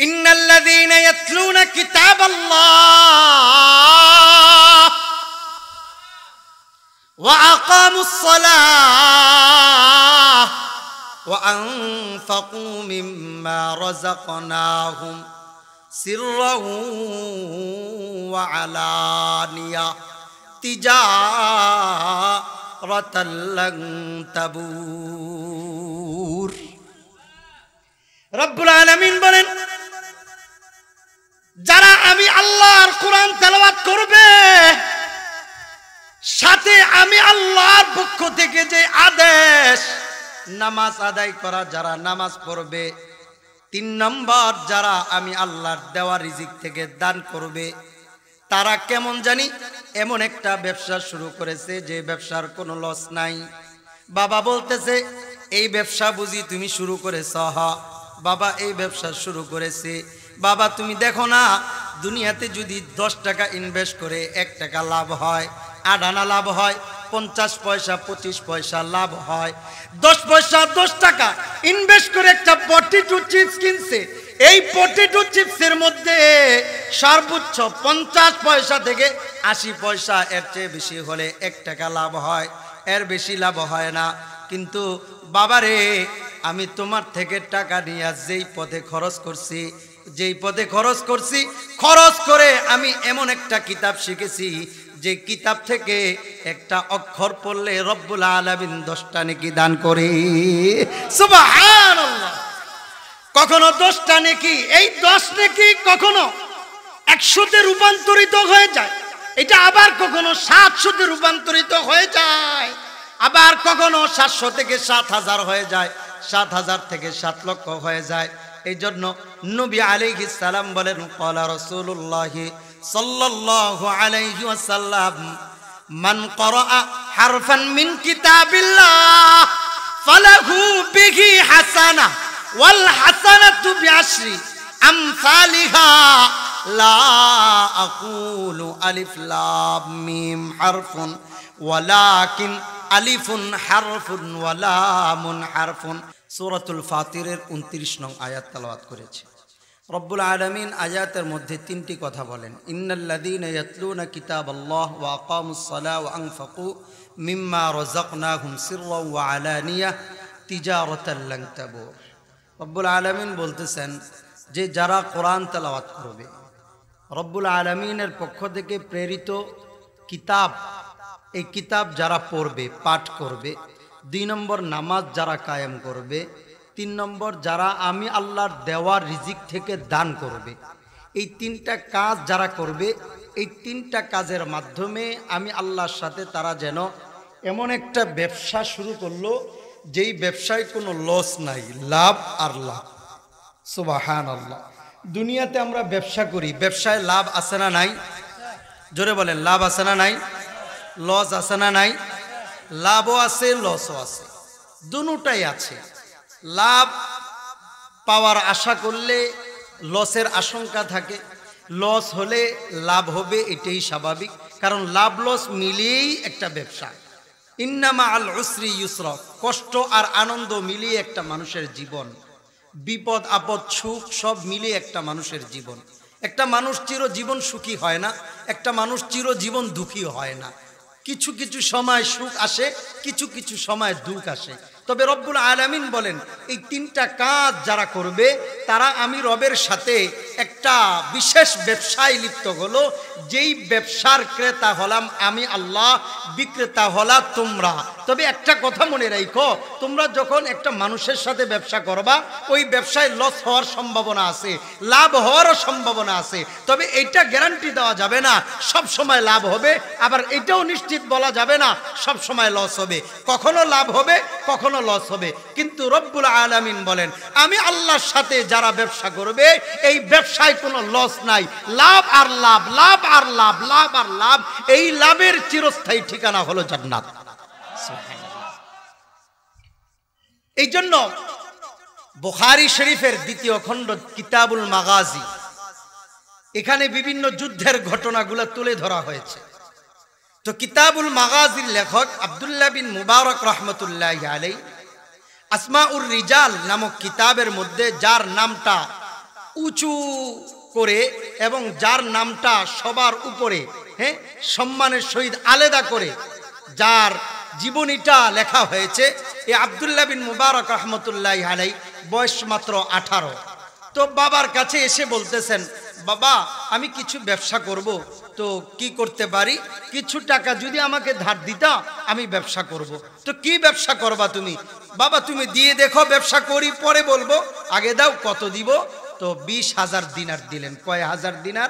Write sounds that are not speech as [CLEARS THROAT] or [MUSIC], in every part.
إن الذين يتلون كتاب الله وأقاموا الصلاة وأنفقوا مما رزقناهم سرا وعلانية تجارة لن تبور رب العالمين بلن যারা আমি আল্লাহর কোরআন তেলাওয়াত করবে, সাথে আমি আল্লাহর পক্ষ থেকে যে আদেশ, নামাজ আদায় করা যারা নামাজ পড়বে, তিন নম্বর যারা আমি আল্লাহর দেওয়া রিজিক থেকে দান করবে, তারা কেমন জানি এমন একটা ব্যবসা শুরু করেছে যে ব্যবসার কোনো লস নাই। বাবা বলতেছে, এই ব্যবসা বুঝি তুমি শুরু করেছ বাবা এই ব্যবসা শুরু করেছে। বাবা, তুমি দেখো না, দুনিয়াতে যদি দশ টাকা ইনভেস্ট করে এক টাকা লাভ হয় আট আনা লাভ হয়, পঞ্চাশ পয়সা, পঁচিশ পয়সা লাভ হয়, দশ পয়সা, দশ টাকা ইনভেস্ট করে একটা পটেটো চিপস কিনছে। এই পটেটো চিপসের মধ্যে সর্বোচ্চ পঞ্চাশ পয়সা থেকে আশি পয়সা এর চেয়ে বেশি হলে এক টাকা লাভ হয়, এর বেশি লাভ হয় না। কিন্তু বাবারে, আমি তোমার থেকে টাকা নিয়ে যেই পথে খরচ করছি যেই পথে খরচ করছি, খরচ করে আমি এমন একটা কিতাব শিখেছি, যে কিতাব থেকে একটা অক্ষর পড়লে রব্বুল আলামিন দশটা নেকি দান করে। কখনো দশটা নাকি, এই দশ নাকি কখনো একশোতে রূপান্তরিত হয়ে যায়, এটা আবার কখনো সাতশোতে রূপান্তরিত হয়ে যায়, আবার কখনো সাতশো থেকে সাত হাজার হয়ে যায়, সাত হাজার থেকে সাত লক্ষ হয়ে যায় এই জন্য নবী আলাইহি সালাম বলেন কলা রসুল্লাহ সাল্লাল্লাহু আলাইহি ওয়াসাল্লাম, মান করা হারফান মিন কিতাবিল্লাহ, ফালাহু বিহি হাসানা, ওয়াল হাসানাতু বিআশরি আমসালিহা, লা আকুলু আলিফ লাম মিম হারফুন, ওয়ালাকিন আলিফুন হারফুন ওয়ালামুন হারফুন। সূরাতুল ফাতিরের 29 নং আয়াত তেলাওয়াত করেছে। রব্বুল আলমিন আয়াতের মধ্যে তিনটি কথা বলেন। ইন্নাল্লাযীনা ইয়াতলুনা কিতাবাল্লাহ ওয়া আকামুস সালাহ ওয়া আনফাকু মিম্মা রাযাকনাহুম সিররা ওয়া আলানিয়া তিজারাতান লান রব্বুল আলমিন বলতেছেন যে যারা কোরআন তেলাওয়াত করবে, রব্বুল আলমিনের পক্ষ থেকে প্রেরিত কিতাব, এই কিতাব যারা পড়বে, পাঠ করবে, দুই নম্বর নামাজ যারা কায়েম করবে তিন নম্বর, যারা আমি আল্লাহর দেওয়ার রিজিক থেকে দান করবে। এই তিনটা কাজ যারা করবে, এই তিনটা কাজের মাধ্যমে আমি আল্লাহর সাথে তারা যেন এমন একটা ব্যবসা শুরু করল, যেই ব্যবসায় কোনো লস নাই, লাভ আর লাভ। সুবাহান আল্লাহ দুনিয়াতে আমরা ব্যবসা করি, ব্যবসায় লাভ আছে না নাই? জোরে বলেন, লাভ আছে না নাই? লস আছে না নাই? লাভও আছে লসও আছে। দুটাই আছে। লাভ পাওয়ার আশা করলে লসের আশঙ্কা থাকে। লস হলে লাভ হবে এটাই স্বাভাবিক, কারণ লাভ লস মিলিয়েই একটা ব্যবসা। ইন্নামা আল উসরি ইউসর, কষ্ট আর আনন্দ মিলিয়ে একটা মানুষের জীবন। বিপদ, আপদ, সুখ সব মিলিয়ে একটা মানুষের জীবন। একটা মানুষ চির জীবন সুখী হয় না, একটা মানুষ চির জীবন দুঃখী হয় না। কিছু কিছু সময় সুখ আসে, কিছু কিছু সময় দুঃখ আসে। তবে রব্বুল আলামিন বলেন, এই তিনটা কাজ যারা করবে, তারা আমি রবের সাথে একটা বিশেষ ব্যবসায় লিপ্ত হলো। যেই ব্যবসার ক্রেতা হলাম আমি আল্লাহ, বিক্রেতা হলা তোমরা। তবে একটা কথা মনে রাখো তোমরা যখন একটা মানুষের সাথে ব্যবসা করবা, ওই ব্যবসায় লস হওয়ার সম্ভাবনা আছে, লাভ হওয়ারও সম্ভাবনা আছে। তবে এইটা গ্যারান্টি দেওয়া যাবে না, সব সময় লাভ হবে, আবার এটাও নিশ্চিত বলা যাবে না, সব সময় লস হবে। কখনো লাভ হবে, কখনো লস হবে। কিন্তু রব্বুল আলামিন বলেন, আমি আল্লাহর সাথে যারা ব্যবসা করবে, এই ব্যবসায় কোনো লস নাই। লাভ আর লাভ লাভ আর লাভ লাভ আর লাভ, এই লাভের চিরস্থায়ী ঠিকানা হলো জান্নাত। এই জন্য বুখারি শরীফের দ্বিতীয় খণ্ড কিতাবুল মাগাজি, এখানে বিভিন্ন যুদ্ধের ঘটনাগুলো তুলে ধরা হয়েছে। তো কিতাবুল মাগাজির লেখক আবদুল্লাহ বিন মুবারক রহমতুল্লাহ আলাই আসমা উর রিজাল নামক কিতাবের মধ্যে যার নামটা উঁচু করে এবং যার নামটা সবার উপরে হ্যাঁ সম্মানের সহিত আলাদা করে যার জীবনীটা লেখা হয়েছে, এ আবদুল্লাহ বিন মুবারক রহমতুল্লাহ আলাই বয়স মাত্র আঠারো। তো বাবার কাছে এসে বলতেছেন বাবা, আমি কিছু ব্যবসা করব, তো কি করতে পারি? কিছু টাকা যদি আমাকে ধার দিতা, আমি ব্যবসা করব। তো কি ব্যবসা করবা তুমি? বাবা, তুমি দিয়ে দেখো, ব্যবসা করি, পরে বলব। আগে দাও, কত দিব? তো বিশ হাজার দিনার দিলেন। কয় হাজার দিনার?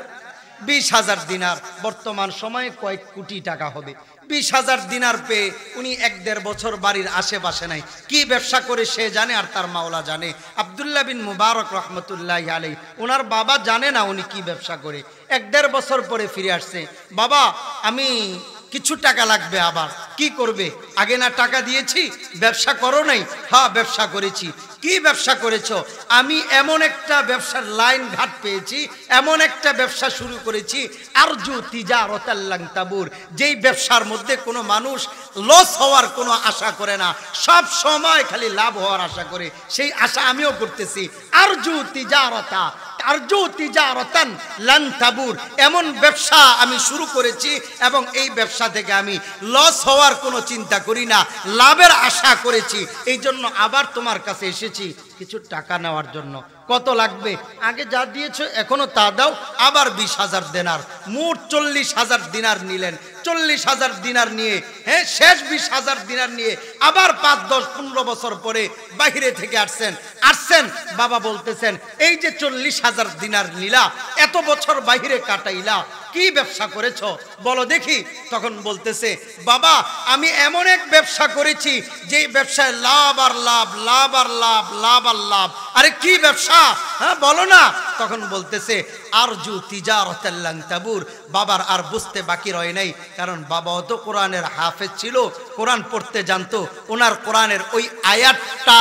বিশ হাজার দিনার। বর্তমান সময়ে কয়েক কোটি টাকা হবে। বিশ হাজার দিনার পেয়ে উনি এক দেড় বছর বাড়ির আশেপাশে নাই। কি ব্যবসা করে সে জানে আর তার মাওলা জানে। আবদুল্লাহ বিন মুবারক রহমতুল্লাহ আলাই ওনার বাবা জানে না উনি কি ব্যবসা করে। এক দেড় বছর পরে ফিরে আসছে। বাবা, আমি কিছু টাকা লাগবে আবার। কি করবে? আগে না টাকা দিয়েছি? ব্যবসা করো নাই? হ্যাঁ ব্যবসা করেছি। কি ব্যবসা করেছ? আমি এমন একটা ব্যবসার লাইন ঘাট পেয়েছি, এমন একটা ব্যবসা শুরু করেছি, আরজু তিজারতাল্লাং তাবুর। যেই ব্যবসার মধ্যে কোনো মানুষ লস হওয়ার কোনো আশা করে না, সব সময় খালি লাভ হওয়ার আশা করে। সেই আশা আমিও করতেছি। আরজু তিজারতা আরজু তিজারতান লান তাবুর। এমন ব্যবসা আমি শুরু করেছি এবং এই ব্যবসা থেকে আমি লস হওয়ার কোনো চিন্তা করি না, লাভের আশা করেছি। এই জন্য আবার তোমার কাছে এসেছি কিছু টাকা নেওয়ার জন্য। কত লাগবে? আগে যা দিয়েছ এখনও তা দাও, আবার বিশ হাজার দেনার। মোট চল্লিশ হাজার দিনার নিলেন। চল্লিশ হাজার দিনার নিয়ে হ্যাঁ শেষ বিশ হাজার দিনার নিয়ে আবার পাঁচ, দশ, পনেরো বছর পরে বাহিরে থেকে আসছেন। আসছেন, বাবা বলতেছেন, এই যে চল্লিশ হাজার দিনার নিলা, এত বছর বাহিরে কাটাইলা, কি ব্যবসা করেছ? বলো দেখি। তখন বলতেছে, বাবা, আমি এমন এক ব্যবসা করেছি যে ব্যবসায় লাভ আর লাভ লাভ আর লাভ লাভ আর লাভ। আরে কি ব্যবসা? হ্যাঁ বলো না। তখন বলতেছে আর আরজু তিজারতাল্লাং তাবুর বাবার আর বুঝতে বাকি রয় নাই। কারণ বাবাও তো কোরআনের হাফেজ ছিল, কোরআন পড়তে জানতো। ওনার কোরআনের ওই আয়াতটা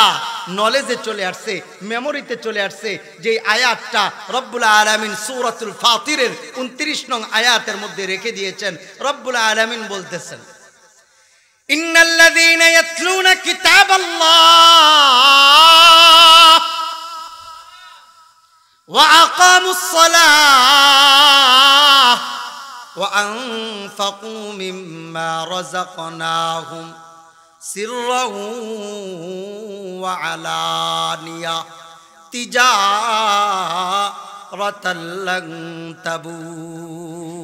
নলেজে চলে আসছে মেমোরিতে চলে আসছে। যে আয়াতটা রব্বুল আলমিন সৌরতুল ফাতিরের উনত্রিশ নং আয়াতের মধ্যে রেখে দিয়েছেন, রব্বুল আলমিন বলতেছেন, ইন্নাল্লাযীনা ইয়াতলুনা وأنفقوا مما رزقناهم سرا وعلانية تجارة لن تبور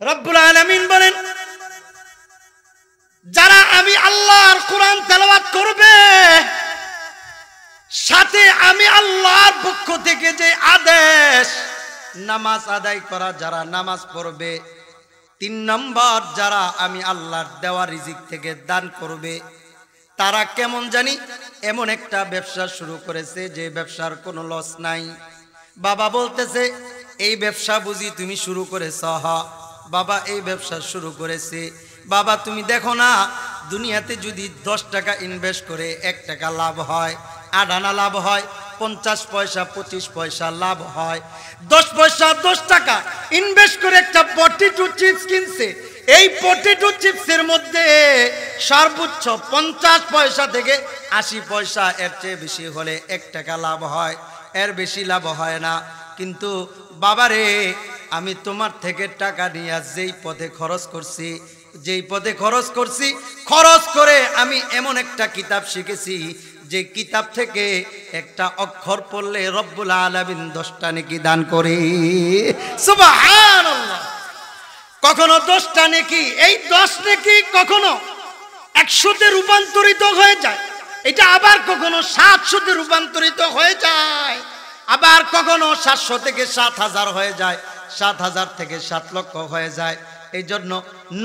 রব্বুল আলামিন বলেন যারা আমি আল্লাহর কোরআন তেলাওয়াত করবে সাথে আমি আল্লাহর পক্ষ থেকে যে আদেশ নামাজ আদায় করা যারা নামাজ পড়বে, তিন নম্বর যারা আমি আল্লাহর দেওয়া রিজিক থেকে দান করবে, তারা কেমন জানি এমন একটা ব্যবসা শুরু করেছে যে ব্যবসার কোনো লস নাই। বাবা বলতেছে, এই ব্যবসা বুঝি তুমি শুরু করেছ, হ। বাবা এই ব্যবসা শুরু করেছে। বাবা তুমি দেখো না, দুনিয়াতে যদি দশ টাকা ইনভেস্ট করে, এক টাকা লাভ হয় আট আনা লাভ হয়, পঞ্চাশ পয়সা, পঁচিশ পয়সা লাভ হয়। দশ পয়সা, দশ টাকা। ইনভেস্ট করে একটা পটেটো চিপস কিনছে। এই পটেটো চিপসের মধ্যে সর্বোচ্চ পঞ্চাশ পয়সা থেকে আশি পয়সা এর চেয়ে বেশি হলে এক টাকা লাভ হয়। এর বেশি লাভ হয় না। কিন্তু বাবারে, আমি তোমার থেকে টাকা নিয়ে যেই পথে খরচ করছি, যেই পথে খরচ করছি, খরচ করে আমি এমন একটা কিতাব শিখেছি যে কিতাব থেকে একটা অক্ষর পড়লে রব্বুল আলামিন দশটা নেকি দান করে। কখনো দশটা নেকি, এই দশ নেকি কখনো একশোতে রূপান্তরিত হয়ে যায়। এটা আবার কখনো সাতশোতে রূপান্তরিত হয়ে যায়। আবার কখনো সাতশো থেকে সাত হাজার হয়ে যায়, সাত হাজার থেকে সাত লক্ষ হয়ে যায়। এই জন্য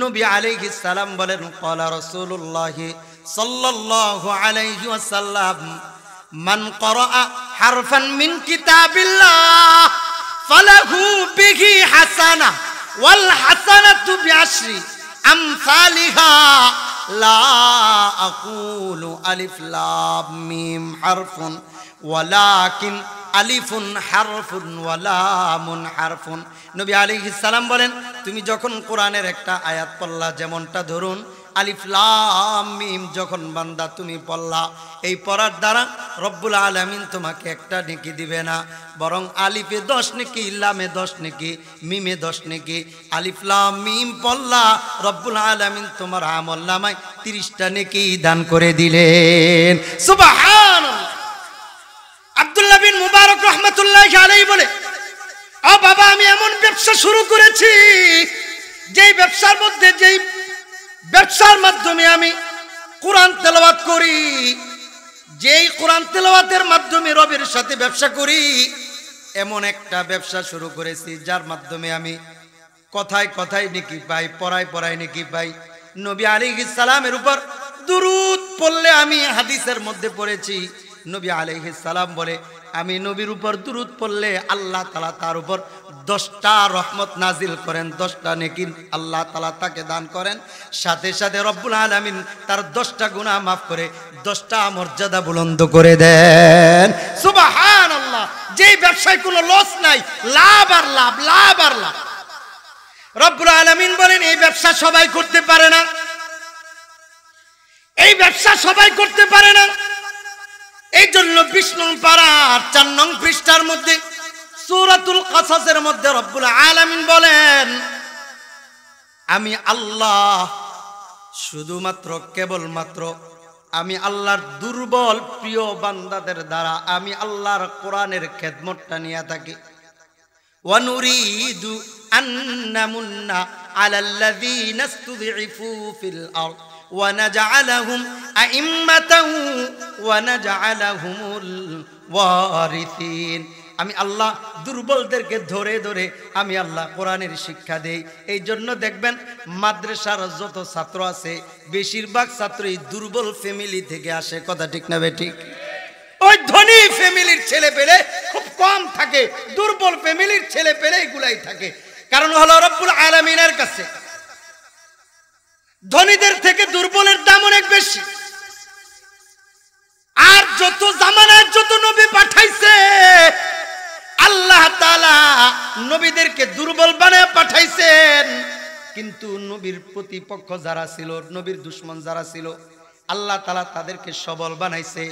নবী সালাম বলেন কলা রসুল্লাহি সাল্লাল্লাহু আলাইহি ওয়াসাল্লাম, মান করা হারফান মিন কিতাবিল্লাহ, ফালাহু বিহি হাসানা ওয়াল হাসানাতু বিআশরি আমসালিহা, লা আকুলু আলিফ লাম মিম হারফুন, ওয়ালাকিন আলিফুন হারফুন ওয়ালামুন হারফুন। নবী আলাইহিস সালাম বলেন, তুমি যখন কোরআনের একটা আয়াত পড়লা, যেমনটা ধরুন আলিফ লাম মিম, যখন বান্দা তুমি পড়লা, এই পড়ার দ্বারা রব্বুল আলামিন তোমাকে একটা নেকি দিবে না। বরং আলিফে দশ নেকি, লামে দশ নেকি, মিমে দশ নেকি, আলিফ লাম মিম পড়লা, রব্বুল আলামিন তোমার আমল নামায় তিরিশটা নেকি দান করে দিলেন। সুবহানাল্লাহ। আব্দুল্লাহ বিন মুবারক রহমতুল্লাহ আলাই বলে, ও বাবা, আমি এমন ব্যবসা শুরু করেছি, যেই ব্যবসার মধ্যে যেই ব্যবসার মাধ্যমে আমি কোরআন তেলাওয়াত করি। যেই কোরআন তেলাওয়াতের মাধ্যমে রবের সাথে ব্যবসা করি, এমন একটা ব্যবসা শুরু করেছি, যার মাধ্যমে আমি কথায় কথায় নাকি পাই, পড়ায় পড়ায় নাকি পাই। নবী আলী সালামের উপর দুরুদ পড়লে আমি হাদিসের মধ্যে পড়েছি। নবী আলাইহিস সালাম বলে, আমি নবীর উপর দুরুদ পড়লে আল্লাহ তালা তার উপর দশটা রহমত নাজিল করেন, দশটা নেকি আল্লাহ তালা তাকে দান করেন। সাথে সাথে রব্বুল আলমিন তার দশটা গুণা মাফ করে দশটা মর্যাদা বুলন্দ করে দেন। সুবাহান আল্লাহ যেই ব্যবসায় কোনো লস নাই, লাভ আর লাভ লাভ আর লাভ। রব্বুল আলমিন বলেন, এই ব্যবসা সবাই করতে পারে না। এই ব্যবসা সবাই করতে পারে না। এই জন্য বিষ্ণু পাড়ার চার নং পৃষ্ঠার মধ্যে সুরাতুল কাসাসের মধ্যে রব্বুল আলামিন বলেন আমি আল্লাহ শুধুমাত্র কেবলমাত্র আমি আল্লাহর দুর্বল প্রিয় বান্দাদের দ্বারা আমি আল্লাহর কোরআনের খেদমতটা নিয়ে থাকি ونريد أن نمن على الذين استضعفوا في الأرض ونجعلهم أئمة ونجعلهم الوارثين আমি আল্লাহ দুর্বলদেরকে ধরে ধরে আমি আল্লাহ কোরআনের শিক্ষা দেই। এই জন্য দেখবেন মাদ্রাসার যত ছাত্র আছে, বেশিরভাগ ছাত্রই দুর্বল ফ্যামিলি থেকে আসে। কথা ঠিক না বে ঠিক? ওই ধনী ফ্যামিলির ছেলে পেলে খুব কম থাকে। দুর্বল ফ্যামিলির ছেলে পেলে এগুলাই থাকে। কারণ হলো রব্বুল আলমিনের কাছে ধনীদের থেকে দুর্বলের দাম অনেক বেশি। আর যত জামানায় যত নবী পাঠাইছে আল্লাহ নবীদেরকে দুর্বল বানায় পাঠাইছেন। কিন্তু নবীর প্রতিপক্ষ যারা ছিল, নবীর দুশ্মন যারা ছিল, আল্লাহ তালা তাদেরকে সবল বানাইছে।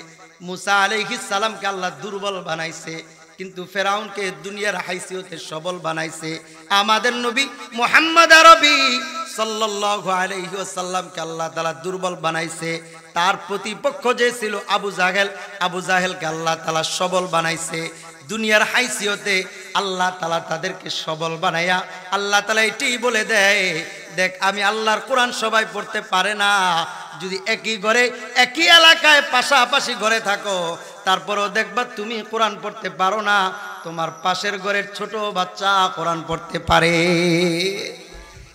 মুসা আলাইহিস সালামকে আল্লাহ দুর্বল বানাইছে, কিন্তু ফেরাউনকে দুনিয়ার হাইসিয়তে সবল বানাইছে। আমাদের নবী মোহাম্মদ আরবি সাল্লাল্লাহু আলাইহি ওয়াসাল্লামকে আল্লাহ তালা দুর্বল বানাইছে। তার প্রতিপক্ষ যে ছিল আবু জাহেল, আবু জাহেলকে আল্লাহ তালা সবল বানাইছে। দুনিয়ার হাইসিয়তে আল্লাহ তালা তাদেরকে সবল বানাইয়া আল্লাহ তালা এটাই বলে দেয়, দেখ, আমি আল্লাহর কোরআন সবাই পড়তে পারে না। যদি একই ঘরে, একই এলাকায় পাশাপাশি ঘরে থাকো, তারপরও দেখবা তুমি কোরআন পড়তে পারো না। তোমার পাশের ঘরের ছোট বাচ্চা কোরআন পড়তে পারে।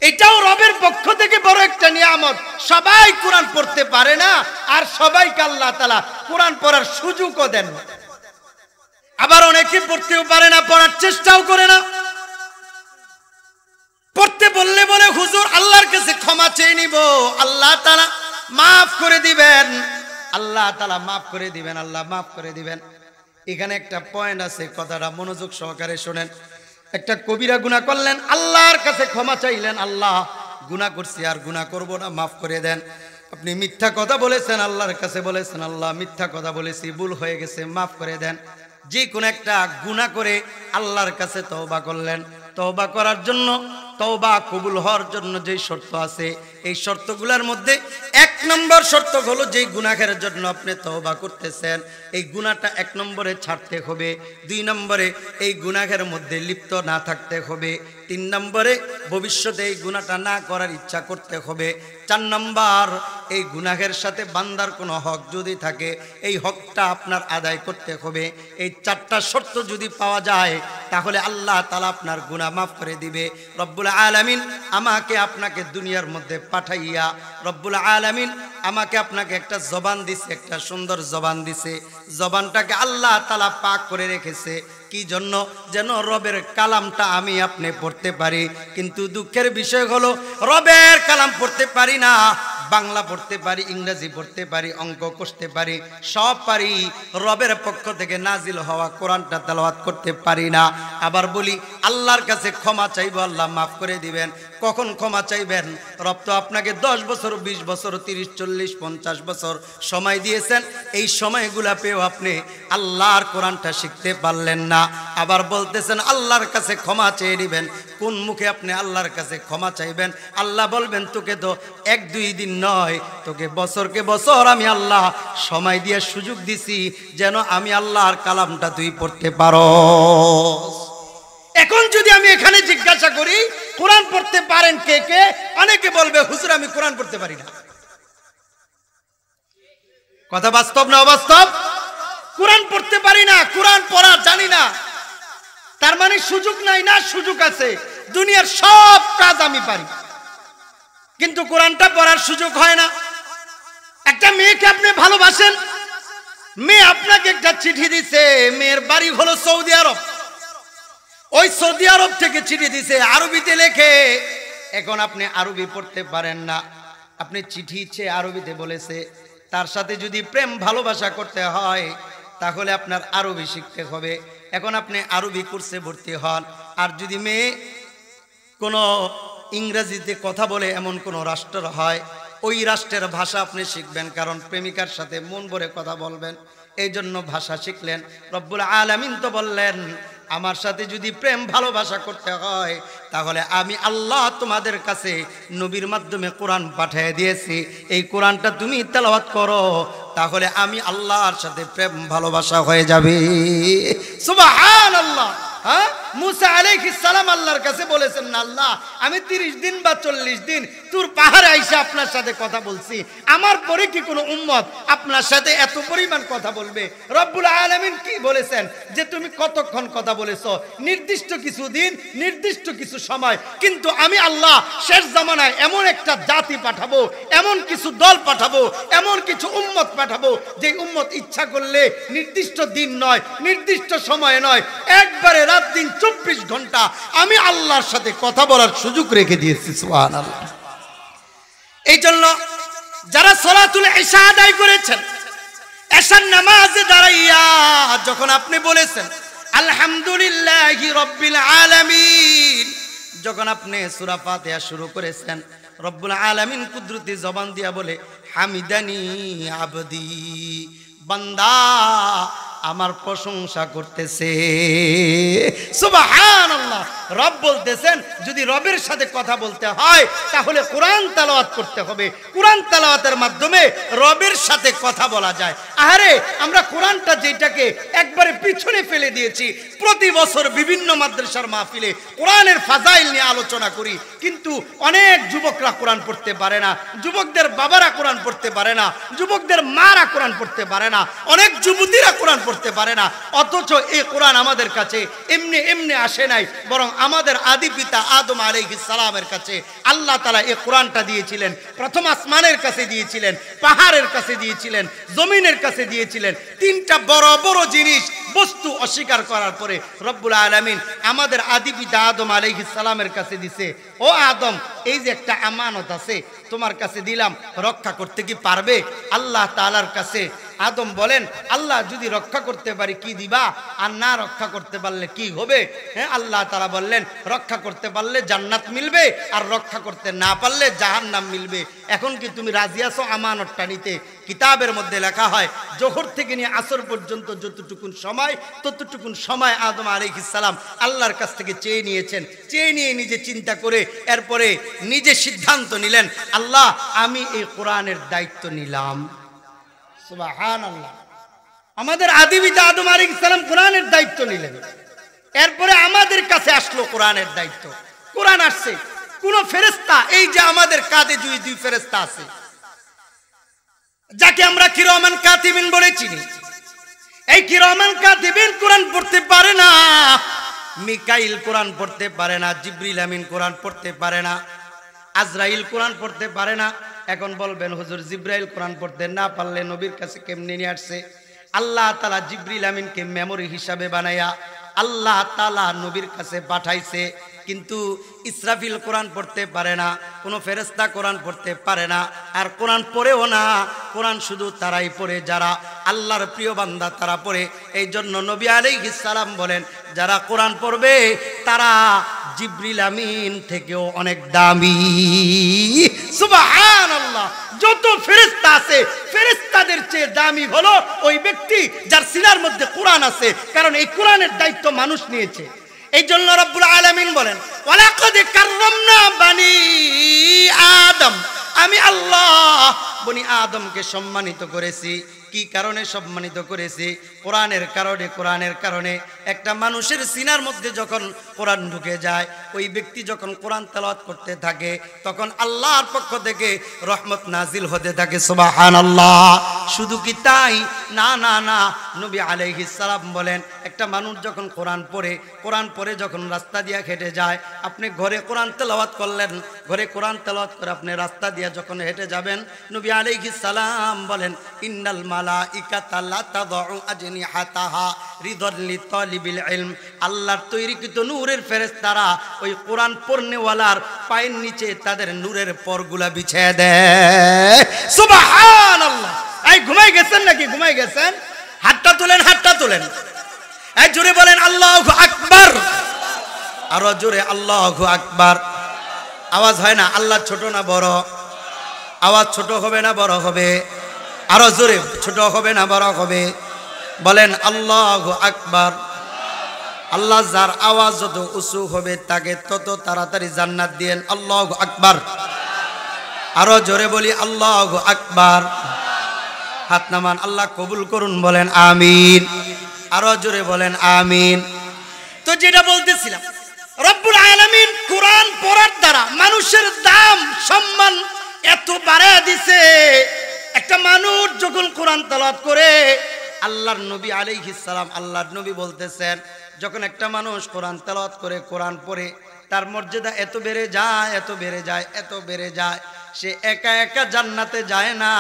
এটাও রবের পক্ষ থেকে বড় একটা নিয়ামত। সবাই কোরআন পড়তে পারে না, আর সবাইকে আল্লাহ তালা কোরআন পড়ার সুযোগও দেন। আবার অনেকে পড়তেও পারে না, পড়ার চেষ্টাও করে না। পড়তে বললে বলে হুজুর, আল্লাহর কাছে ক্ষমা চেয়ে নিব। আল্লাহ তালা মাফ করে দিবেন। আল্লাহ তালা মাফ করে দিবেন, আল্লাহ মাফ করে দিবেন। এখানে একটা পয়েন্ট আছে, কথাটা মনোযোগ সহকারে শোনেন। একটা কবিরা গুণা করলেন, আল্লাহর কাছে ক্ষমা চাইলেন, আল্লাহ গুণা করছি আর গুণা করব না, মাফ করে দেন। আপনি মিথ্যা কথা বলেছেন, আল্লাহর কাছে বলেছেন, আল্লাহ মিথ্যা কথা বলেছি, ভুল হয়ে গেছে, মাফ করে দেন। যে কোনো একটা গুণা করে আল্লাহর কাছে তওবা করলেন। তওবা করার জন্য, তওবা কবুল হওয়ার জন্য যে শর্ত আছে এই শর্তগুলোর মধ্যে এক নম্বর শর্ত হলো যেই গুনাহের জন্য আপনি তওবা করতেছেন, এই গুনাহটা এক নম্বরে ছাড়তে হবে, দুই নম্বরে এই গুনাহের মধ্যে লিপ্ত না থাকতে হবে, তিন নম্বরে ভবিষ্যতে এই গুনাহটা না করার ইচ্ছা করতে হবে, চার নম্বর এই গুনাহের সাথে বান্দার কোনো হক যদি থাকে, এই হকটা আপনার আদায় করতে হবে, এই চারটা শর্ত যদি পাওয়া যায়, তাহলে আল্লাহ তালা আপনার গুনাহ মাফ করে দিবে, রব্বুল আলামিন আমাকে আপনাকে দুনিয়ার মধ্যে পাঠাইয়া, রব্বুল আলামিন আমাকে আপনাকে একটা জবান দিছে, একটা সুন্দর জবান দিছে। জবানটাকে আল্লাহ তালা পাক করে রেখেছে। কি জন্য? যেন রবের কালামটা আমি আপনি পড়তে পারি। কিন্তু দুঃখের বিষয় হলো, রবের কালাম পড়তে পারি না। বাংলা পড়তে পারি, ইংরেজি পড়তে পারি, অঙ্ক করতে পারি, সব পারি। রবের পক্ষ থেকে নাজিল হওয়া কোরআনটা তেলাওয়াত করতে পারি না। আবার বলি, আল্লাহর কাছে ক্ষমা চাইব, আল্লাহ মাফ করে দিবেন। কখন ক্ষমা চাইবেন? রব তো আপনাকে দশ বছর, বিশ বছর, তিরিশ, চল্লিশ, পঞ্চাশ বছর সময় দিয়েছেন। এই সময়গুলা পেয়েও আপনি আল্লাহর কোরআনটা শিখতে পারলেন না। আবার বলতেছেন, আল্লাহর কাছে ক্ষমা চেয়ে নেবেন। কোন মুখে আপনি আল্লাহর কাছে ক্ষমা চাইবেন? আল্লাহ বলবেন, তোকে তো এক, দুই দিন নয়, তোকে বছরকে বছর আমি আল্লাহ সময় দিয়ে সুযোগ দিছি, যেন আমি আল্লাহর কালামটা তুই পড়তে পারো এখন যদি আমি এখানে জিজ্ঞাসা করি, কোরআন পড়তে পারেন কে কে? অনেকে বলবে, হুজুর, আমি কোরআন পড়তে পারি না। কথা বাস্তব না অবাস্তব? কোরআন পড়তে পারি না, কোরআন পড়া জানি না। তার মানে সুযোগ নাই না, সুযোগ আছে। দুনিয়ার সব কাজ আমি পারি। কিন্তু কোরআনটা পড়ার সুযোগ হয় না। একটা মেয়েকে আপনি ভালোবাসেন। মেয়ে আপনাকে একটা চিঠি দিছে, মেয়ের বাড়ি হলো সৌদি আরব। ওই সৌদি আরব থেকে চিঠি দিছে, আরবিতে লেখে। এখন আপনি আরবি পড়তে পারেন না। আপনি চিঠি ইচ্ছে আরবিতে বলেছে। তার সাথে যদি প্রেম ভালোবাসা করতে হয়, তাহলে আপনার আরবি শিখতে হবে। এখন আপনি আরবি কোর্সে ভর্তি হন। আর যদি মেয়ে কোনো ইংরেজিতে কথা বলে এমন কোনো রাষ্ট্র হয়, ওই রাষ্ট্রের ভাষা আপনি শিখবেন, কারণ প্রেমিকার সাথে মন ভরে কথা বলবেন। এই জন্য ভাষা শিখলেন। রব্বুল আলামিন তো বললেন আমার সাথে যদি প্রেম ভালোবাসা করতে হয়, তাহলে আমি আল্লাহ তোমাদের কাছে নবীর মাধ্যমে কোরআন পাঠিয়ে দিয়েছি। এই কোরআনটা তুমি তেলাওয়াত করো, তাহলে আমি আল্লাহর সাথে প্রেম ভালোবাসা হয়ে যাবে। সুবাহ আল্লাহ হ্যাঁ? মুসা আলাইহিস সালাম আল্লাহর কাছে বলেছেন না আল্লাহ, আমি তিরিশ দিন বা চল্লিশ দিন তোর পাহাড়ে আইসা আপনার সাথে কথা বলছি। আমার পরে কি কোনো উম্মত আপনার সাথে এত পরিমাণ কথা বলবে? রব্বুল আলামিন কি বলেছেন? যে তুমি কতক্ষণ কথা বলেছ? নির্দিষ্ট কিছু দিন, নির্দিষ্ট কিছু সময়। কিন্তু আমি আল্লাহ শেষ জামানায় এমন একটা জাতি পাঠাবো, এমন কিছু দল পাঠাবো, এমন কিছু উম্মত পাঠাবো, যে উম্মত ইচ্ছা করলে নির্দিষ্ট দিন নয়, নির্দিষ্ট সময় নয়, একবারে রাত দিন চব্বিশ ঘণ্টা আমি আল্লাহর সাথে কথা বলার সুযোগ রেখে দিয়েছি এই জন্য যারা সলাতুল এশা আদায় করেছেন, এশার নামাজে দাঁড়াইয়া যখন আপনি বলেছেন, আলহামদুলিল্লাহ রব্বিল যখন আপনি শুরু করেছেন, রব্বুল আলামিন কুদরতি জবান দিয়া বলে, হামিদানি আবদি বান্দা আমার প্রশংসা করতেছে। রব বলতেছেন, যদি রবের সাথে কথা বলতে হয়, তাহলে কোরআন তালাওয়াত করতে হবে। কোরআন তালাওয়াতের মাধ্যমে রবের সাথে কথা বলা যায়। আরে আমরা কোরআনটা যেটাকে একবারে পিছনে ফেলে দিয়েছি, প্রতি বছর বিভিন্ন মাদ্রাসার মাহফিলে কোরআনের ফাজাইল নিয়ে আলোচনা করি, কিন্তু অনেক যুবকরা কোরআন পড়তে পারে না, যুবকদের বাবারা কোরআন পড়তে পারে না, যুবকদের মারা কোরআন পড়তে পারে না অনেক যুবতীরা কোরআন পড়তে পারে না। অথচ এই কোরআন আমাদের কাছে এমনি এমনি আসে নাই, বরং আমাদের আদি পিতা আদম সালামের কাছে আল্লাহ তালা এই কোরআনটা দিয়েছিলেন, প্রথম আসমানের কাছে দিয়েছিলেন, পাহাড়ের কাছে দিয়েছিলেন, জমিনের কাছে দিয়েছিলেন। তিনটা বড় বড় জিনিস বস্তু অস্বীকার করার পরে রব্বুল আলামিন আমাদের আদি পিতা আদম সালামের কাছে দিছে, ও আদম, এই যে একটা আমানত আছে, তোমার কাছে দিলাম, রক্ষা করতে কি পারবে? আল্লাহ তালার কাছে আদম বলেন, আল্লাহ যদি রক্ষা করতে পারি কি দিবা? আর না রক্ষা করতে পারলে কি হবে? হ্যাঁ আল্লাহ তারা বললেন, রক্ষা করতে পারলে জান্নাত মিলবে, আর রক্ষা করতে না পারলে জাহান্নাম মিলবে। এখন কি তুমি রাজি আছো? আমানতটা নিতে কিতাবের মধ্যে লেখা হয়, জোহর থেকে নিয়ে আসর পর্যন্ত যতটুকুন সময়, ততটুকুন সময় আদম সালাম আল্লাহর কাছ থেকে চেয়ে নিয়েছেন। চেয়ে নিয়ে নিজে চিন্তা করে এরপরে নিজে সিদ্ধান্ত নিলেন, আল্লাহ, আমি এই কোরআনের দায়িত্ব নিলাম। আমাদের আদিবিতা আদম আলাইহিস সালাম কোরআনের দায়িত্ব নিলেন। এরপরে আমাদের কাছে আসলো কোরআনের দায়িত্ব। কোরআন আসছে। কোন ফেরেস্তা এই যে আমাদের কাঁধে দুই দুই ফেরেস্তা আছে। যাকে আমরা কিরমান কাতিবিন বলে চিনি। এই কিরমান কাতিবিন কোরআন পড়তে পারে না। মিকাইল কোরআন পড়তে পারে না। জিব্রিল আমিন কোরআন পড়তে পারে না। আজরাইল কোরআন পড়তে পারে না। এখন বলবেন, হুজুর জিব্রাইল কোরআন পড়তে না পারলে নবীর কাছে কেমনে নিয়ে আসছে? আল্লাহ তালা জিব্রিল আমিনকে মেমোরি হিসাবে বানাইয়া আল্লাহ তালা নবীর কাছে পাঠাইছে। কিন্তু ইসরাফিল কোরআন পড়তে পারে না, কোনো ফেরেস্তা কোরআন পড়তে পারে না, আর কোরআন পড়েও না। কোরআন শুধু তারাই পড়ে, যারা আল্লাহর প্রিয় বান্দা তারা পড়ে। এই জন্য নবী আলাইহিস সালাম বলেন, যারা কোরআন পড়বে, তারা জিব্রিল আমিন থেকেও অনেক দামি। সুবহানাল্লাহ, যত ফেরেশতা আছে, ফেরেশতাদের চেয়ে দামি হলো ওই ব্যক্তি যার সিনার মধ্যে কোরআন আছে, কারণ এই কোরআনের দায়িত্ব মানুষ নিয়েছে। এই জন্য রব্বুল আলামিন বলেন বানি আদম। আমি আল্লাহ বনি আদমকে সম্মানিত করেছি। কি কারণে সম্মানিত করেছি? কোরআনের কারণে কোরআনের কারণে। একটা মানুষের সিনার মধ্যে যখন কোরআন ঢুকে যায়, ওই ব্যক্তি যখন কোরআন তেলাওয়াত করতে থাকে, তখন আল্লাহর পক্ষ থেকে রহমত নাজিল হতে থাকে সুবাহান আল্লাহ শুধু কি তাই? না না না। নবী আলাইহিস সালাম বলেন, একটা মানুষ যখন কোরআন পড়ে কোরআন পড়ে যখন রাস্তা দিয়ে হেঁটে যায়, আপনি ঘরে কোরআন তেলাওয়াত করলেন, ঘরে কোরআন তেলাওয়াত করে আপনি রাস্তা দিয়ে যখন হেঁটে যাবেন, নবী আলাইহিস সালাম বলেন, ইন্নাল মালাইকাতা লা তাদউ আজনিহাতাহা রিদাল লিতালিবিল ওই কোরআন পড়নেওয়ালার পায়ের নিচে তাদের নূরের পরগুলা বিছিয়ে দেয়। সুবহানাল্লাহ। এই ঘুমাই গেছেন নাকি? ঘুমাই গেছেন? হাতটা তোলেন হাতটা তোলেন। এই জোরে বলেন, আল্লাহু আকবার। আরও জোরে, আল্লাহু আকবার। আওয়াজ হয় না, আল্লাহ ছোট না বড়? আওয়াজ ছোট হবে না, বড় হবে? আরও জোরে, ছোট হবে না, বড় হবে। বলেন, আল্লাহ আকবার। আল্লাহ যার আওয়াজ যত উঁচু হবে, তাকে তত তাড়াতাড়ি জান্নাত দিয়েন। আল্লাহ আকবার। আরও জোরে বলি, আল্লাহ আকবার। হাত নামান, আল্লাহ কবুল করুন। বলেন, আমিন। আরও জোরে বলেন, আমিন। তো যেটা বলতেছিলাম, রব্বুল আলামিন কোরআন পড়ার দ্বারা মানুষের দাম সম্মান এত বাড়ায় দিছে। একটা মানুষ যখন কোরআন তালাত করে, আল্লাহর নবী সালাম, আল্লাহর নবী বলতেছেন, যখন একটা মানুষ কোরআন তালাত করে, কোরআন পড়ে, তার মর্যাদা এত বেড়ে যায়, এত বেড়ে যায়, এত বেড়ে যায়, সে একা একা জান্নাতে যায় না,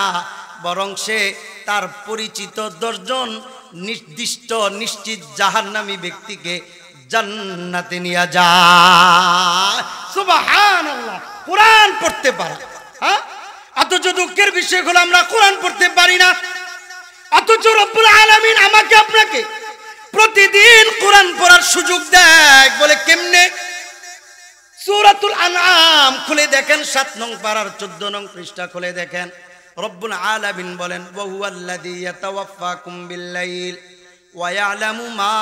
বরং সে তার পরিচিত দশজন নির্দিষ্ট, নিশ্চিত জাহান্নামী ব্যক্তিকে জান্নাতে নিয়ে যায়। কোরআন পড়তে পারা। হ্যাঁ? অথচ দুঃখের বিষয়গুলো আমরা কোরআন পড়তে পারি না। অথচ রব্বুল আলমিন আমাকে আপনাকে প্রতিদিন কোরআন পড়ার সুযোগ দেয়। বলে কেমনে? সুরাতুল আনাম খুলে দেখেন, সাত নং পাড়ার চোদ্দ নং পৃষ্ঠা খুলে দেখেন। রব্বুল আলামিন বলেন বহু আল্লাদি ইয়াতাওয়াফাকুম বিল্লাইল ওয়া ইয়ালামু মা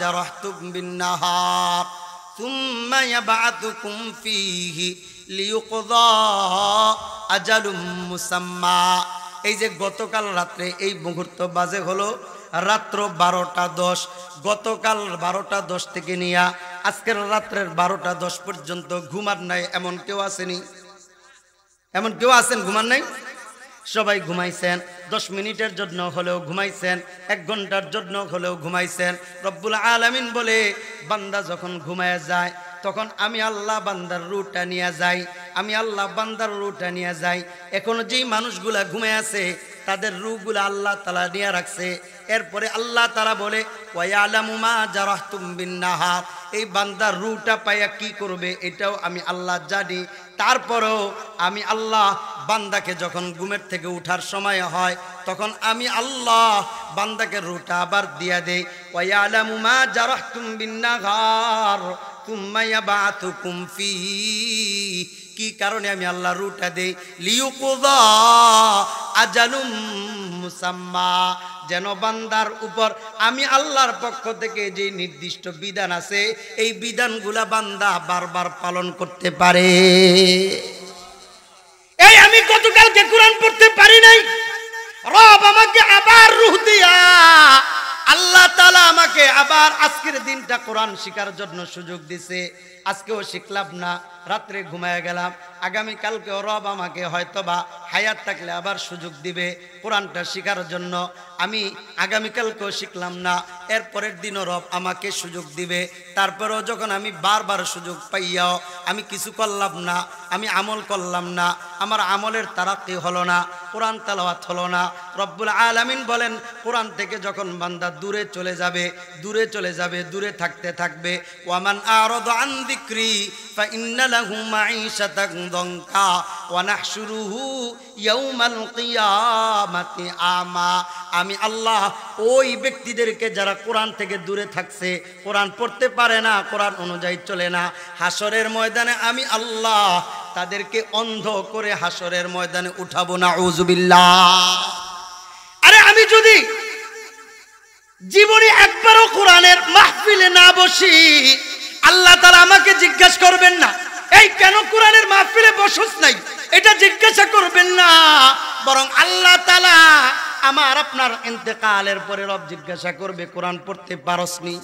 জারাহতুম বিন্নাহার, সুম্মা ইয়াবআতুকুম ফীহি আজালুম মুসাম্মা। এই যে গতকাল রাত্রে এই মুহূর্ত বাজে হলো রাত্র বারোটা দশ। গতকাল বারোটা দশ থেকে নিয়া আজকের রাত্রের বারোটা দশ পর্যন্ত ঘুমার নাই এমন কেউ আসেনি। এমন কেউ আছেন ঘুমার নাই? সবাই ঘুমাইছেন। দশ মিনিটের জন্য হলেও ঘুমাইছেন। এক ঘণ্টার জন্য হলেও ঘুমাইছেন। রব্বুল আলমিন বলে, বান্দা যখন ঘুমায় যায় তখন আমি আল্লাহ বান্দার রুটা নিয়ে যাই, আমি আল্লাহ বান্দার রুটা নিয়ে যাই। এখনও যেই মানুষগুলা ঘুমে আছে, তাদের রুগুলা আল্লাহ তালা নিয়ে রাখছে। এরপরে আল্লাহ তারা বলে এই বান্দার রুটা পাইয়া কি করবে, এটাও আমি আল্লাহ জানি। তারপরেও আমি আল্লাহ বান্দাকে যখন ঘুমের থেকে উঠার সময় হয়, তখন আমি আল্লাহ বান্দাকে রুটা আবার দিয়া দেই। ওয়ালামুমা জারাহতুম কি কারণে আমি আল্লাহ রুটা দেই? লিউকুদা আজালুম মুসাম্মা। যেন বান্দার উপর আমি আল্লাহর পক্ষ থেকে যে নির্দিষ্ট বিধান আছে, এই বিধানগুলা বান্দা বারবার পালন করতে পারে। এই আমি গতকালকে কোরআন পড়তে পারি নাই। রব আমাকে আবার রুহ দিয়া আল্লাহ তালা আমাকে আবার আজকের দিনটা কোরআন শিকার জন্য সুযোগ দিছে। আজকেও শিখলাম না। রাত্রে ঘুমায় গেলাম। আগামীকালকে রব আমাকে হয়তোবা হায়াত থাকলে আবার সুযোগ দিবে কোরআনটা শেখার জন্য। আমি আগামীকালকেও শিখলাম না, এরপরের দিনও রব আমাকে সুযোগ দিবে। তারপরেও যখন আমি বারবার সুযোগ পাইয়াও আমি কিছু করলাম না, আমি আমল করলাম না, আমার আমলের তারাক্তি হলো না, কোরআন তালাওয়াত হলো না। রব্বুল আলামিন বলেন, কোরআন থেকে যখন বান্দা দূরে চলে যাবে, দূরে চলে যাবে, দূরে থাকতে থাকবে। ওয়ামান আর দিক্রি বা ইন্নাল له معيشة ضنكا ونحشره يوم القيامة أعمى আমি আল্লাহ ওই ব্যক্তিদেরকে যারা কোরআন থেকে দূরে থাকছে কোরআন পড়তে পারে না কোরআন অনুযায়ী চলে না হাসরের ময়দানে আমি আল্লাহ তাদেরকে অন্ধ করে হাসরের ময়দানে উঠাবো না উজুবিল্লাহ আরে আমি যদি জীবনে একবারও কোরআনের মাহফিলে না বসি আল্লাহ তালা আমাকে জিজ্ঞাসা করবেন না এই কেন কোরআনের মাহফিলে বসস নাই? এটা জিজ্ঞাসা করবেন না। বরং আল্লাহ তালা আমার আপনার ইন্তেকালের পরে রব জিজ্ঞাসা করবে, কোরআন পড়তে পারসনি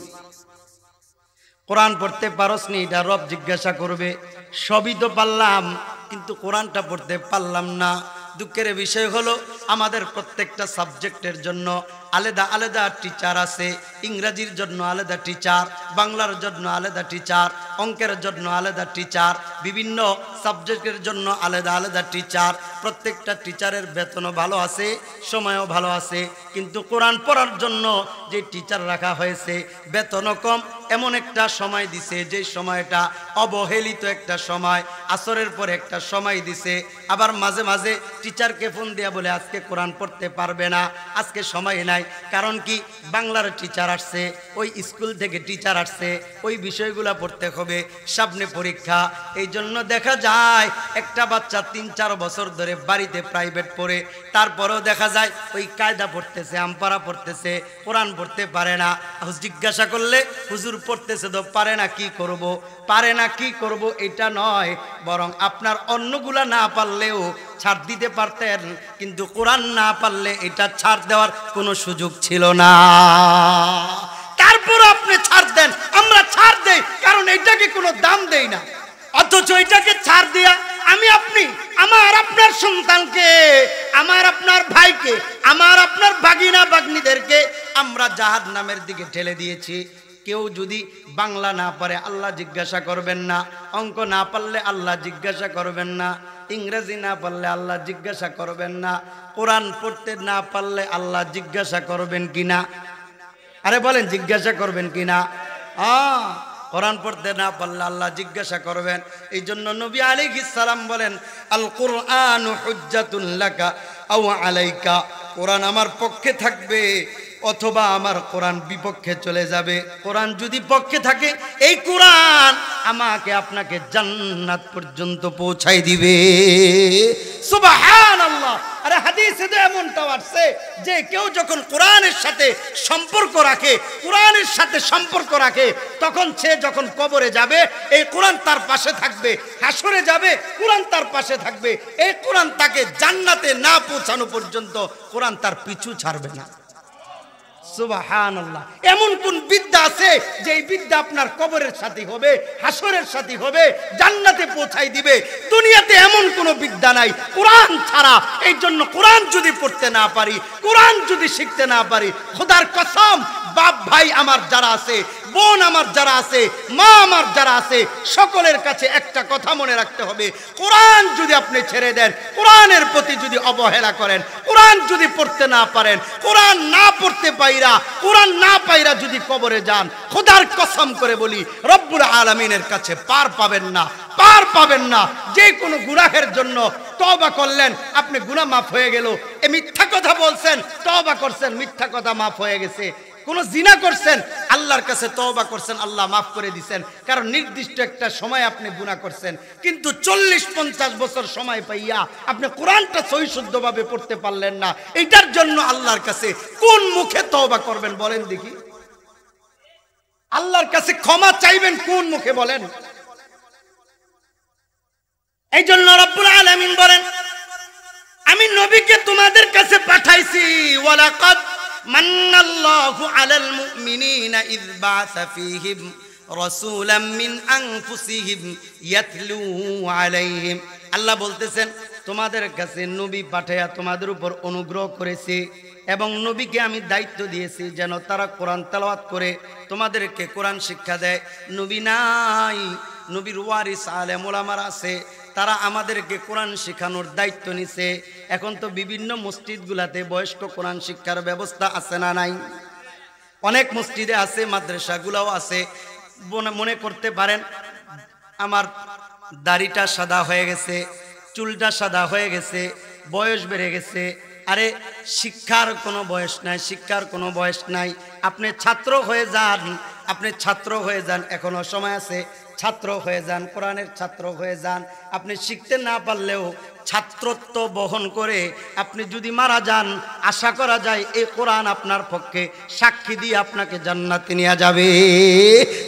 কোরআন পড়তে পারসনি এটা রব জিজ্ঞাসা করবে। সবই তো পারলাম, কিন্তু কোরআনটা পড়তে পারলাম না। দুঃখের বিষয় হলো, আমাদের প্রত্যেকটা সাবজেক্টের জন্য আলাদা আলাদা টিচার আছে। ইংরাজির জন্য আলাদা টিচার বাংলার জন্য আলাদা টিচার অঙ্কের জন্য আলাদা টিচার বিভিন্ন সাবজেক্টের জন্য আলাদা আলাদা টিচার প্রত্যেকটা টিচারের বেতনও ভালো আছে, সময়ও ভালো আছে। কিন্তু কোরআন পড়ার জন্য যে টিচার রাখা হয়েছে, বেতনও কম, এমন একটা সময় দিছে যে সময়টা অবহেলিত একটা সময়, আসরের পর একটা সময় দিছে। আবার মাঝে মাঝে টিচারকে ফোন দেয়া বলে, আজকে কোরআন পড়তে পারবে না, আজকে সময় নাই। কারণ কি? বাংলার টিচার আসছে, ওই স্কুল থেকে টিচার আসছে, ওই বিষয়গুলো পড়তে হবে, সামনে পরীক্ষা। এই জন্য দেখা যায়, একটা বাচ্চা তিন চার বছর ধরে বাড়িতে প্রাইভেট পড়ে, তারপরেও দেখা যায়, ওই কায়দা পড়তেছে আমপারা পড়তেছে, কোরআন পড়তে পারে না। জিজ্ঞাসা করলে, হুজুর পড়তেছে তো পারে না, কি করব। পারে না, কি করব এটা নয়। বরং আপনার অন্যগুলা না পারলেও ছাড় দিতে পারতেন, কিন্তু কোরআন না পারলে এটা ছাড় দেওয়ার কোনো সুযোগ ছিল না। তারপর আপনি ছাড় দেন, আমরা ছাড় দেই, কারণ এটাকে কোনো দাম দেই না। অথচ এটাকে ছাড় দেয়া আমি আপনি, আমার আপনার সন্তানকে, আমার আপনার ভাইকে, আমার আপনার বাগিনা বাগনিদেরকে আমরা জাহাজ নামের দিকে ঠেলে দিয়েছি। কেউ যদি বাংলা না পারে আল্লাহ জিজ্ঞাসা করবেন না। অঙ্ক না পারলে আল্লাহ জিজ্ঞাসা করবেন না। ইংরেজি না পারলে আল্লাহ জিজ্ঞাসা করবেন না। কোরআন পড়তে না পারলে আল্লাহ জিজ্ঞাসা করবেন কিনা? আরে বলেন, জিজ্ঞাসা করবেন কিনা? আ কোরআন পড়তে না পারলে আল্লাহ জিজ্ঞাসা করবেন। এই জন্য নবী আলী সালাম বলেন আল কোরআন আও আলাইকা। কোরআন আমার পক্ষে থাকবে। অথবা আমার কোরআন বিপক্ষে চলে যাবে। কোরআন যদি পক্ষে থাকে, এই কোরআন আমাকে আপনাকে জান্নাত পর্যন্ত পৌঁছাই দিবে। আরে হাদিসে তো এমনটাও আসছে যে কেউ যখন কোরআনের সাথে সম্পর্ক রাখে, কোরআনের সাথে সম্পর্ক রাখে, তখন সে যখন কবরে যাবে, এই কোরআন তার পাশে থাকবে, হাসরে যাবে, কোরআন তার পাশে থাকবে, এই কোরআন তাকে জান্নাতে না পৌঁছানো পর্যন্ত কোরআন তার পিছু ছাড়বে না। সুবাহান এমন কোন বিদ্যা আছে যে বিদ্যা আপনার কবরের সাথী হবে, হাসরের সাথী হবে, জান্নাতে পৌঁছাই দিবে? দুনিয়াতে এমন কোন বিদ্যা নাই। কোরআন ছাড়া এই জন্য কোরআন যদি পড়তে না পারি, কোরআন যদি শিখতে না পারি, খোদার কসম, বাপ ভাই আমার যারা আছে, বোন আমার যারা আছে, মা আমার যারা আছে, সকলের কাছে একটা কথা মনে রাখতে হবে। কোরআন যদি আপনি ছেড়ে দেন, কোরআনের প্রতি যদি অবহেলা করেন, কোরআন যদি পড়তে না পারেন, কোরআন না পড়তে পাইরা, কোরআন না পাইরা যদি কবরে যান, খোদার কসম করে বলি, রব্বুল আলমিনের কাছে পার পাবেন না, পার পাবেন না। যে কোনো গুনাহের জন্য তবা করলেন, আপনি গুনা মাফ হয়ে গেল। এ মিথ্যা কথা বলছেন তবা করছেন, মিথ্যা কথা মাফ হয়ে গেছে। কোন জিনা করছেন, আল্লাহর কাছে তওবা করছেন, আল্লাহ মাফ করে দিছেন। কারণ নির্দিষ্ট একটা সময় আপনি গুনাহ করছেন। কিন্তু চল্লিশ পঞ্চাশ বছর সময় পাইয়া আপনি কোরআনটা সহিশুদ্ধভাবে পড়তে পারলেন না। এটার জন্য আল্লাহর কাছে কোন মুখে তওবা করবেন বলেন দেখি। আল্লাহর কাছে ক্ষমা চাইবেন কোন মুখে বলেন। এই জন্য রব্বুল আলামিন বলেন, আমি নবীকে তোমাদের কাছে পাঠাইছি, ওয়ালাকাদ মান্নাল্লাহু আলাল মুমিনিনা ইয বাআসা ফীহিম রাসূলাম মিন আনফুসিহিম ইয়াতলু আলাইহিম আল্লাহ বলতেছেন, তোমাদের কাছে নবী পাঠাইয়া তোমাদের উপর অনুগ্রহ করেছি এবং নবীকে আমি দায়িত্ব দিয়েছি যেন তারা কোরআন তেলাওয়াত করে তোমাদেরকে কোরআন শিক্ষা দেয়। নবী নাই, নবীর ওয়ারিস আলেম ওলামার আছে তারা আমাদেরকে কোরআন শেখানোর দায়িত্ব নিছে। এখন তো বিভিন্ন মসজিদগুলাতে বয়স্ক কোরআন শিক্ষার ব্যবস্থা আছে না নাই? অনেক মসজিদে আছে, মাদ্রাসাগুলাও আছে। মনে- মনে করতে পারেন, আমার দাড়িটা সাদা হয়ে গেছে, চুলটা সাদা হয়ে গেছে, বয়স বেড়ে গেছে। আরে, শিক্ষার কোনো বয়স নাই, শিক্ষার কোনো বয়স নাই। আপনি ছাত্র হয়ে যান আপনি ছাত্র হয়ে যান, এখনও সময় আছে, ছাত্র হয়ে যান, কোরআনের ছাত্র হয়ে যান। আপনি শিখতে না পারলেও ছাত্রত্ব বহন করে আপনি যদি মারা যান, আশা করা যায় এই কোরআন আপনার পক্ষে সাক্ষী দিয়ে আপনাকে জান্নাতে নিয়ে যাবে।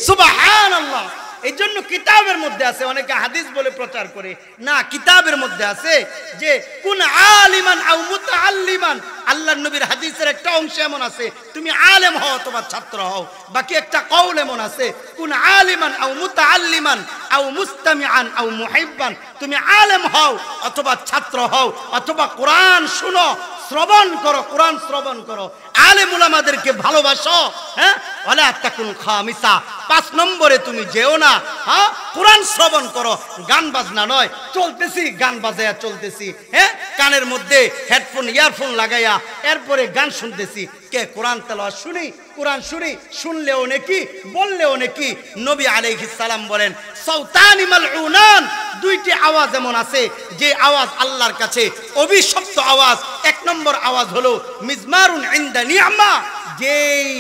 সুবহানাল্লাহ! এই জন্য কিতাবের মধ্যে আছে, অনেকে হাদিস বলে প্রচার করে, না, কিতাবের মধ্যে আছে যে, কোন আলিমান মুতাআল্লিমান আল্লাহর নবীর হাদিসের একটা অংশ এমন আছে, তুমি আলেম হও অথবা ছাত্র হও বাকি একটা কওল এমন আছে, কোন আলিমান আও মুতাআল্লিমান, আও মুস্তামিআন আউ মুহিব্বান তুমি আলেম হও অথবা ছাত্র হও অথবা কোরআন শুনো, শ্রবণ করো, কোরআন শ্রবণ করো আলেম উলামাদেরকে ভালোবাসো হ্যাঁ? বলে আত্মাকুন খামিসা। পাঁচ নম্বরে তুমি যেও না হ্যাঁ? কোরআন শ্রবণ করো, গান বাজনা নয়, চলতেছি, গান বাজাইয়া চলতেছি হ্যাঁ? কানের মধ্যে হেডফোন, ইয়ারফোন লাগাইয়া এরপরে গান শুনতেছি। কে? কোরআন তেলাওয়াত শুনি, কোরআন শুনি, শুনলেও নাকি, বললেও নাকি। নবী আলাইহিস সালাম বলেন, সাউতানি উনান দুইটি আওয়াজ এমন আছে, যে আওয়াজ আল্লাহর কাছে অভিশপ্ত আওয়াজ। এক নম্বর আওয়াজ হলো, মিজমারুন ইনদা নিয়ামা যেই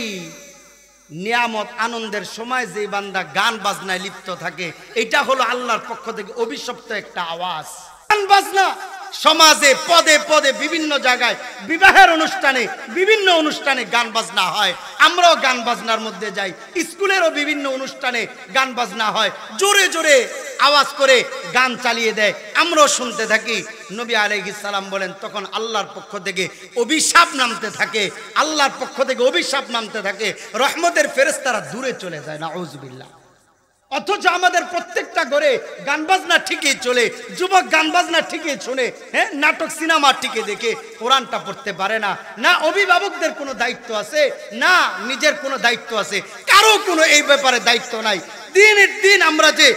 নিয়ামত আনন্দের সময় যে বান্দা গান বাজনায় লিপ্ত থাকে, এটা হলো আল্লাহর পক্ষ থেকে অভিশপ্ত একটা আওয়াজ। গান বাজনা সমাজে, পদে পদে বিভিন্ন জায়গায়, বিবাহের অনুষ্ঠানে, বিভিন্ন অনুষ্ঠানে গান বাজনা হয়। আমরাও গান বাজনার মধ্যে যাই। স্কুলেরও বিভিন্ন অনুষ্ঠানে গান বাজনা হয়। জোরে জোরে আওয়াজ করে গান চালিয়ে দেয়। আমরাও শুনতে থাকি। নবী সালাম বলেন, তখন আল্লাহর পক্ষ থেকে অভিশাপ নামতে থাকে। আল্লাহর পক্ষ থেকে অভিশাপ নামতে থাকে। রহমতের ফেরেশতারা দূরে চলে যায়। না আউজুবিল্লাহ অথচ আমাদের প্রত্যেকটা ঘরে গান বাজনা ঠিকই চলে, যুবক গান বাজনা ঠিকই শুনে হ্যাঁ নাটক, সিনেমা ঠিকই দেখে, কোরআনটা পড়তে পারে না। না অভিভাবকদের কোনো দায়িত্ব আছে, না নিজের কোনো দায়িত্ব আছে, কারও কোনো এই ব্যাপারে দায়িত্ব নাই। দিনের দিন আমরা যে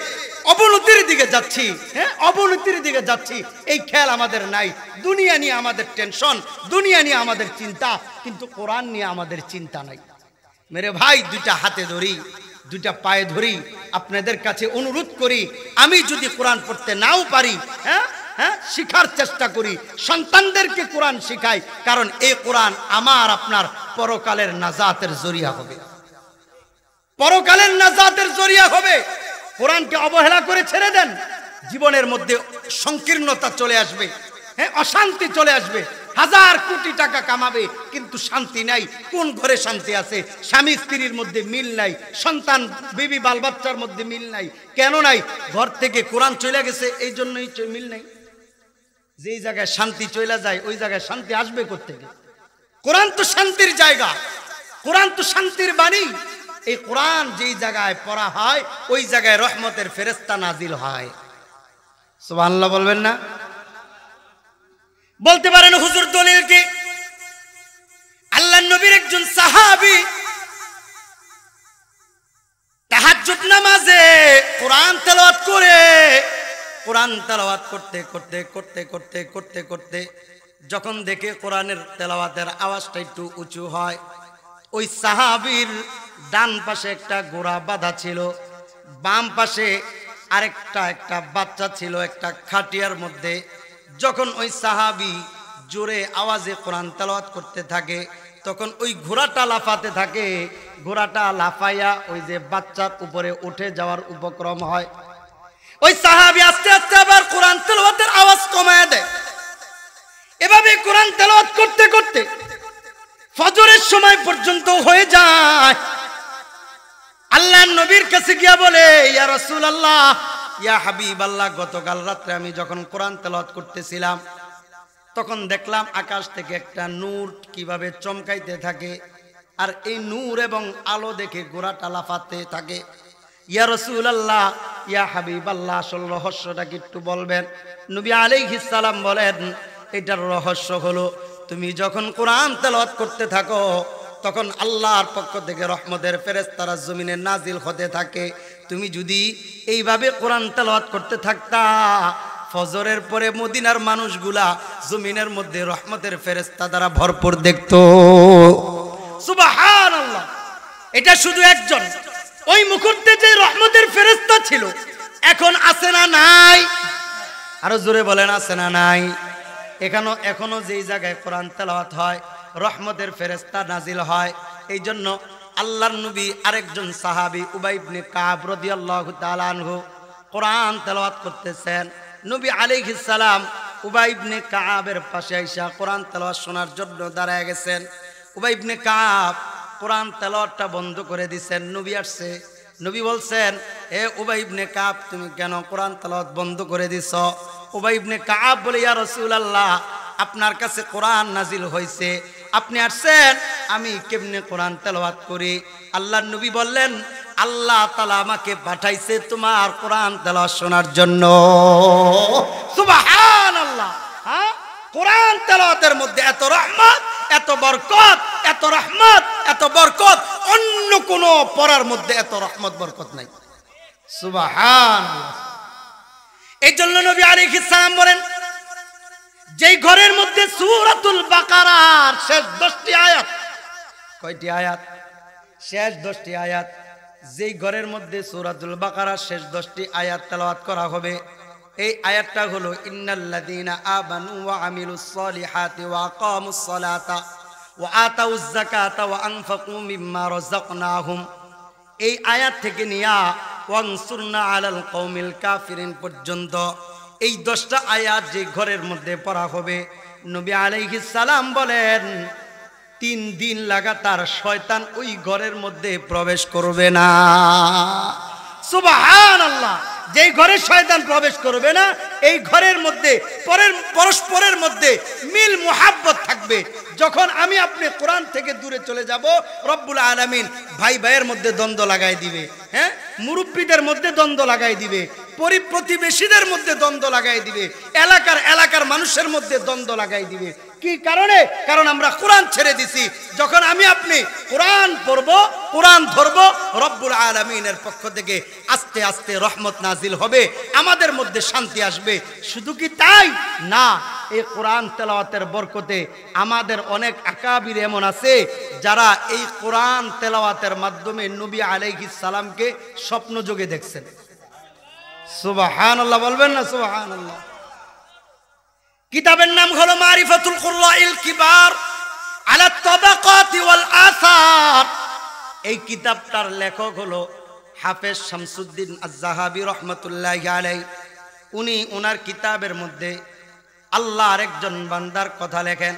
অবনতির দিকে যাচ্ছি হ্যাঁ অবনতির দিকে যাচ্ছি, এই খেয়াল আমাদের নাই। দুনিয়া নিয়ে আমাদের টেনশন, দুনিয়া নিয়ে আমাদের চিন্তা, কিন্তু কোরআন নিয়ে আমাদের চিন্তা নাই। মেরে ভাই, দুইটা হাতে ধরি। দুইটা পায়ে ধরি, আপনাদের কাছে অনুরোধ করি, আমি যদি কোরআন পড়তে নাও পারি হ্যাঁ হ্যাঁ শিখার চেষ্টা করি, সন্তানদেরকে কোরআন শিখাই, কারণ এই কোরআন আমার, আপনার পরকালের নাজাতের জরিয়া হবে। পরকালের নাজাতের জরিয়া হবে। কোরআনকে অবহেলা করে ছেড়ে দেন, জীবনের মধ্যে সংকীর্ণতা চলে আসবে হ্যাঁ অশান্তি চলে আসবে। হাজার কোটি টাকা কামাবে, কিন্তু শান্তি নাই। কোন ঘরে শান্তি আছে? স্বামী স্ত্রীর মধ্যে মিল নাই, সন্তান, বিবি বাল বাচ্চার মধ্যে মিল নাই। কেন নাই? ঘর থেকে কোরআন চলে গেছে এই জন্যই মিল নাই। যেই জায়গায় শান্তি চলে যায়, ওই জায়গায় শান্তি আসবে থেকে কোরআন তো শান্তির জায়গা। কোরআন তো শান্তির বাণী। এই কোরআন যেই জায়গায় পড়া হয়, ওই জায়গায় রহমতের ফেরেস্তা নাজিল হয়। সুবহানাল্লাহ বলবেন না? বলতে পারেন হুজুর দলিল কি আল্লাহ নবীর একজন সাহাবী তাহাজ্জুদ নামাজে কোরআন তেলাওয়াত করে, কোরআন তেলাওয়াত করতে করতে করতে করতে করতে করতে যখন দেখে কোরআনের তেলাওয়াতের আওয়াজটা একটু উঁচু হয়, ওই সাহাবীর ডান পাশে একটা গোড়া বাঁধা ছিল, বাম পাশে আরেকটা একটা বাচ্চা ছিল একটা খাটিয়ার মধ্যে। যখন ওই সাহাবী জোরে আওয়াজে কোরআন তেলাওয়াত করতে থাকে, তখন ওই ঘোড়াটা লাফাতে থাকে। ঘোড়াটা লাফাইয়া ওই যে বাচ্চার উপরে উঠে যাওয়ার উপক্রম হয়। ওই সাহাবী আস্তে আস্তে আবার কোরআন তেলাওয়াতের আওয়াজ কমায় দেয়। এভাবে কোরআন তেলাওয়াত করতে করতে ফজরের সময় পর্যন্ত হয়ে যায়। আল্লাহ নবীর কাছে গিয়া বলে, ইয়া রাসূল আল্লাহ ইয়া হাবিব আল্লাহ, গতকাল রাত্রে আমি যখন কোরআন তেলাওয়াত করতেছিলাম, তখন দেখলাম আকাশ থেকে একটা নূর কীভাবে চমকাইতে থাকে, আর এই নূর এবং আলো দেখে গোড়াটা লাফাতে থাকে। ইয়া রসুল আল্লাহ ইয়া হাবিব আল্লাহ, আসল রহস্যটা কি একটু বলবেন? নবী সালাম বলেন, এটার রহস্য হলো, তুমি যখন কোরআন তেলাওয়াত করতে থাকো তখন আল্লাহর পক্ষ থেকে রহমতের ফেরেস্তারা জমিনে নাজিল হতে থাকে। তুমি যদি এইভাবে কোরআন তেলাওয়াত করতে থাকতা, ফজরের পরে মদিনার মানুষগুলা জমিনের মধ্যে রহমতের ফেরেস্তা দ্বারা ভরপুর দেখতো। সুবাহান আল্লাহ এটা শুধু একজন। ওই মুহূর্তে যে রহমতের ফেরেস্তা ছিল, এখন আছে না নাই? আরও জোরে বলেন, আছে না নাই? এখানো এখনও যেই জায়গায় কোরআন তেলাওয়াত হয় রহমতের ফেরেস্তা নাজিল হয়। এই জন্য আল্লাহর নবী আরেকজন সাহাবি উবাইবনে কাব রাদিয়াল্লাহু তাআলা আনহু কোরআন তেলাওয়াত করতেছেন। নবী আলাইহিস সালাম উবাইবনে কাবের পাশে আইসা কোরআন তেলাওয়াত শোনার জন্য দাঁড়ায় গেছেন। উবাইবনে কাব কোরআন তেলাওয়াতটা বন্ধ করে দিছেন। নবী আসছে। নবী বলছেন, এ উবাইবনে কাব, তুমি কেন কোরআন তেলাওয়াত বন্ধ করে দিছ? উবাইবনে কাব বলে, ইয়া রাসূলুল্লাহ, আপনার কাছে কোরআন নাজিল হয়েছে আপনি আসছেন, আমি কেমনে কোরআন তেলাওয়াত করি? আল্লাহর নবী বললেন, আল্লাহ তালা আমাকে পাঠাইছে তোমার কোরআন তেলাওয়াত শোনার জন্য। সুবহানাল্লাহ। হ্যাঁ? কোরআন তেলাওয়াতের মধ্যে এত রহমত, এত বরকত, এত রহমত, এত বরকত, অন্য কোন পড়ার মধ্যে এত রহমত, বরকত নাই। সুবাহান এই জন্য নবী আলাইহিস সালাম বলেন যেই ঘরের মধ্যে সূরাতুল বাকারার শেষ দশটি আয়াত। কয়টি আয়াত? শেষ দশটি আয়াত। যেই ঘরের মধ্যে সূরাতুল বাকারার শেষ দশটি আয়াত তেলাওয়াত করা হবে, এই আয়াতটা হলো, ইন্নাল্লাযীনা আমানু ওয়া আমিলুস সলিহাতি ওয়া আকামুস সালাতা ওয়া আতাউজ যাকাতা ওয়া আনফাকু মিম্মা রাযাকনাহুম। এই আয়াত থেকে নিয়া ওয়াংসুরনা আলাল কওমিল কাফিরিন পর্যন্ত এই দশটা আয়াত যে ঘরের মধ্যে পড়া হবে, নবী আলাইহিস সালাম বলেন, তিন দিন লাগাতার শয়তান ওই ঘরের মধ্যে প্রবেশ করবে না। সুবাহান আল্লাহ যেই ঘরে শয়তান প্রবেশ করবে না, এই ঘরের মধ্যে, পরের, পরস্পরের মধ্যে মিল মোহাব্বত থাকবে। যখন আমি আপনি কোরআন থেকে দূরে চলে যাব, রব্বুল আলামিন ভাই ভাইয়ের মধ্যে দ্বন্দ্ব লাগাই দিবে হ্যাঁ? মুরব্বীদের মধ্যে দ্বন্দ্ব লাগাই দিবে। পরি প্রতিবেশীদের মধ্যে দ্বন্দ্ব লাগাই দিবে, এলাকার এলাকার মানুষের মধ্যে দ্বন্দ্ব লাগাই দিবে। কি কারণে? কারণ আমরা কোরআন ছেড়ে দিছি। যখন আমি আপনি কোরআন পড়ব, কোরআন ধরব, রব্বুল আলমিনের পক্ষ থেকে আস্তে আস্তে রহমত নাজিল হবে, আমাদের মধ্যে শান্তি আসবে। শুধু কি তাই? না, এই কোরআন তেলাওয়াতের বরকতে আমাদের অনেক আকাবির এমন আছে, যারা এই কোরআন তেলাওয়াতের মাধ্যমে নবী আলাইহিস সালামকে স্বপ্ন যোগে দেখছেন। সুবাহান আল্লাহ বলবেন না সুবাহান কিতাবের নাম হলো মারিফাতুল কুররাইল কিবার আলা তাবাকাতি ওয়াল আসার। এই কিতাবটার লেখক হলো হাফেজ শামসুদ্দিন আজ-জাহাবি রহমতুল্লাহ আলাই উনি ওনার কিতাবের মধ্যে আল্লাহর একজন বান্দার কথা লেখেন,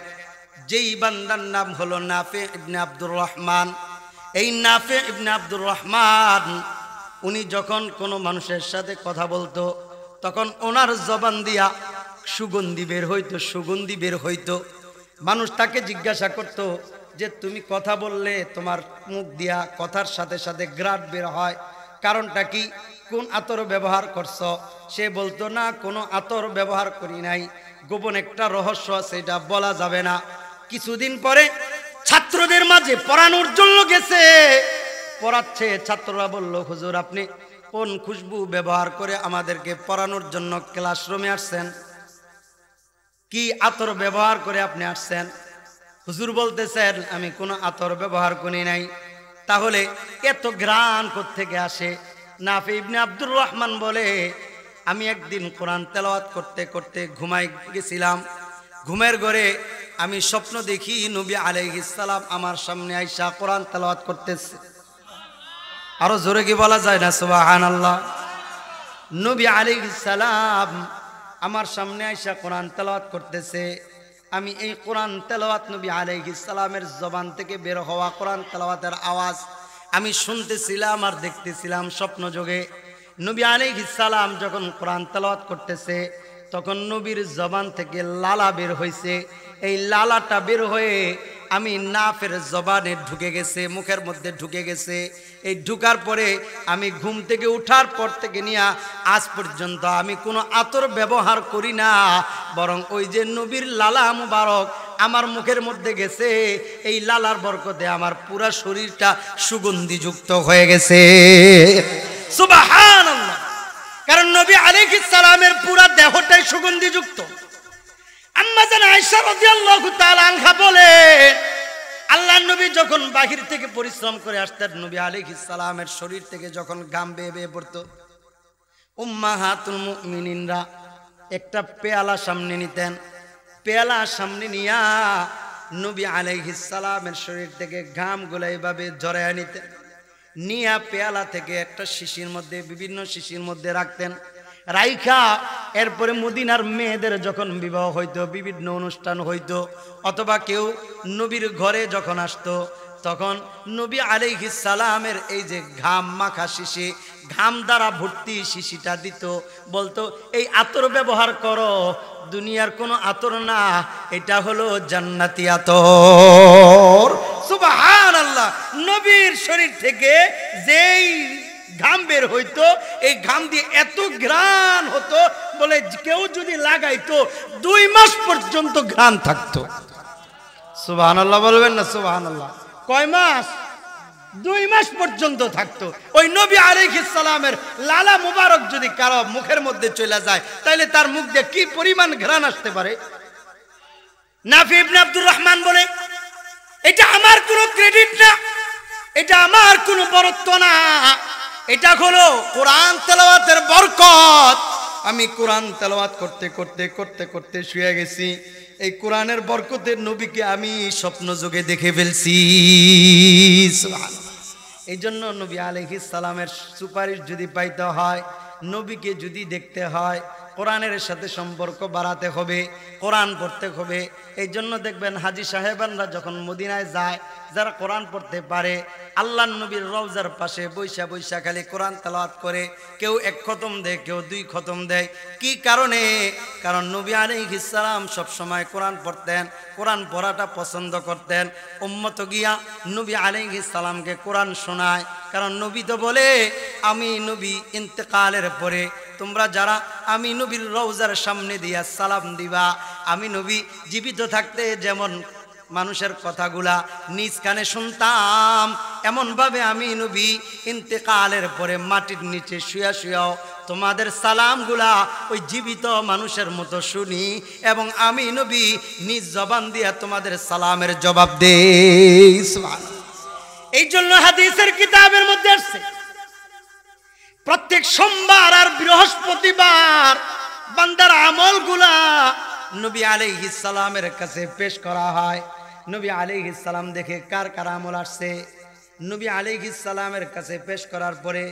যেই বান্দার নাম হলো নাফে ইবনে আব্দুর রহমান। এই নাফে ইবনে আব্দুর রহমান উনি যখন কোনো মানুষের সাথে কথা বলতো, তখন ওনার জবান দিয়া সুগন্ধি বের হইতো, সুগন্ধি বের হইতো। মানুষ তাকে জিজ্ঞাসা করতো যে, তুমি কথা বললে তোমার মুখ দিয়া কথার সাথে সাথে গ্রাট বের হয়, কারণটা কি? কোন আতর ব্যবহার করছ? সে বলতো, না, কোনো আতর ব্যবহার করি নাই। গোপন একটা রহস্য আছে, এটা বলা যাবে না। কিছুদিন পরে ছাত্রদের মাঝে পড়ানোর জন্য গেছে। পড়াচ্ছে, ছাত্ররা বলল, হুজুর, আপনি কোন খুশবু ব্যবহার করে আমাদেরকে পড়ানোর জন্য ক্লাসরুমে আসছেন? কি আতর ব্যবহার করে আপনি আসছেন? হুজুর বলতেছেন, আমি কোনো আতর ব্যবহার করি নাই। তাহলে এত গ্রান থেকে আসে? নাফি ইবনে আব্দুর রহমান বলে, আমি একদিন কোরআন তেলাওয়াত করতে করতে ঘুমাই গেছিলাম। ঘুমের ঘরে আমি স্বপ্ন দেখি নবী আলাইহিস আমার সামনে আইসা কোরআন তেলাওয়াত করতেছে। আরও জোরে কি বলা যায় না? সুবাহান আল্লাহ নবী আলাইহিস সালাম আমার সামনে আইসা কোরআন তেলাওয়াত করতেছে। আমি এই কোরআন তেলাওয়াত নবী আলাইহিস সালামের জবান থেকে বের হওয়া কোরআন তেলাওয়াতের আওয়াজ আমি শুনতেছিলাম আর দেখতেছিলাম স্বপ্ন যোগে। নবী আলাইহিস সালাম যখন কোরআন তেলাওয়াত করতেছে, তখন নবীর জবান থেকে লালা বের হয়েছে এই লালাটা বের হয়ে আমি নাফের জবানে ঢুকে গেছে, মুখের মধ্যে ঢুকে গেছে। এই ঢুকার পরে আমি ঘুম থেকে উঠার পর থেকে নিয়ে আজ পর্যন্ত আমি কোনো আতর ব্যবহার করি না, বরং ওই যে নবীর লালা মুবারক আমার মুখের মধ্যে গেছে, এই লালার বরকতে আমার পুরা শরীরটা সুগন্ধিযুক্ত হয়ে গেছে। কারণ নবী আলাইহিস সালামের পুরা দেহটাই সুগন্ধিযুক্ত। আম্মা জান আয়েশা রাদিয়াল্লাহু তাআলা আল্লাহ নবী যখন বাহির থেকে পরিশ্রম করে আসতেন, নবী আলাইহিস সালামের শরীর থেকে যখন গাম বেয়ে বেয়ে পড়তো, উম্মাহাতুল মুমিনিনরা একটা পেয়ালা সামনে নিতেন। পেয়ালা সামনে নিয়া নবী আলাইহিস সালামের শরীর থেকে ঘামগুলা এভাবে জড়াইয়া নিতেন। নিয়া পেয়ালা থেকে একটা শিশির মধ্যে, বিভিন্ন শিশির মধ্যে রাখতেন। রাইখা, এরপরে মদিনার মেয়েদের যখন বিবাহ হইতো, বিভিন্ন অনুষ্ঠান হইতো, অথবা কেউ নবীর ঘরে যখন আসতো, তখন নবী সালামের এই যে ঘাম মাখা শিশি, ঘাম দ্বারা ভর্তি শিশিটা দিত, বলতো, এই আতর ব্যবহার করো, দুনিয়ার কোনো আতর না, এটা হলো জান্নাতি আতর। সুবাহান আল্লাহ নবীর শরীর থেকে যেই ঘাম বের হইতো এই ঘাম দিয়ে এত ঘ্রাণ হতো বলে কেউ যদি লাগাইতো দুই মাস পর্যন্ত ঘ্রাণ থাকতো। সুবাহান আল্লাহ বলবেন না সুবাহান আল্লাহ কয় মাস? দুই মাস পর্যন্ত থাকতো। ওই নবী সালামের লালা মুবারক যদি কারও মুখের মধ্যে চলে যায় তাহলে তার মুখ দিয়ে কি পরিমাণ ঘ্রাণ আসতে পারে? নাফি ইবনে আব্দুর রহমান বলে এটা আমার কোনো ক্রেডিট না এটা আমার কোনো বরত্ব না। এটা হলো কোরআন তেলাওয়াতের বরকত। আমি কোরআন তেলাওয়াত করতে করতে করতে করতে শুয়ে গেছি। এই কোরআনের বরকতের নবীকে আমি স্বপ্ন যোগে দেখে ফেলছি। এই জন্য নবী আলহিস সুপারিশ যদি পাইতে হয়, নবীকে যদি দেখতে হয় কোরআনের সাথে সম্পর্ক বাড়াতে হবে, কোরআন পড়তে হবে। এই জন্য দেখবেন হাজি সাহেবানরা যখন মদিনায় যায়, যারা কোরআন পড়তে পারে আল্লাহ নবীর রওজার পাশে বৈশা বৈশা খালি কোরআন তালাওয়াত করে, কেউ এক খতম দেয়, কেউ দুই খতম দেয়। কি কারণে? কারণ নবী আলাইহিস সালাম সবসময় কোরআন পড়তেন, কোরআন পড়াটা পছন্দ করতেন। উম্মত গিয়া নবী আলাইহিস সালামকে কোরআন শোনায় কারণ নবী তো বলে, আমি নবী ইন্তেকালের পরে তোমরা যারা আমি নবীর রৌজার সামনে দিয়া সালাম দিবা, আমি নবী জীবিত থাকতে যেমন মানুষের কথাগুলা নিজ কানে শুনতাম, এমনভাবে আমি নবী ইন্তেকালের পরে মাটির নিচে শুয়া শুয়াও তোমাদের সালামগুলা ওই জীবিত মানুষের মতো শুনি এবং আমি নবী নিজ জবান দিয়া তোমাদের সালামের জবাব সুবহানাল্লাহ। এই জন্য হাদিসের কিতাবের মধ্যে আসছে, প্রত্যেক সোমবার আর বৃহস্পতিবার বান্দার আমলগুলা নবী আলাইহিস সালামের কাছে পেশ করা হয়। নবী আলাইহিস সালাম দেখে কার কার আমল আসছে? নবী আলাইহিস সালামের কাছে পেশ করার পরে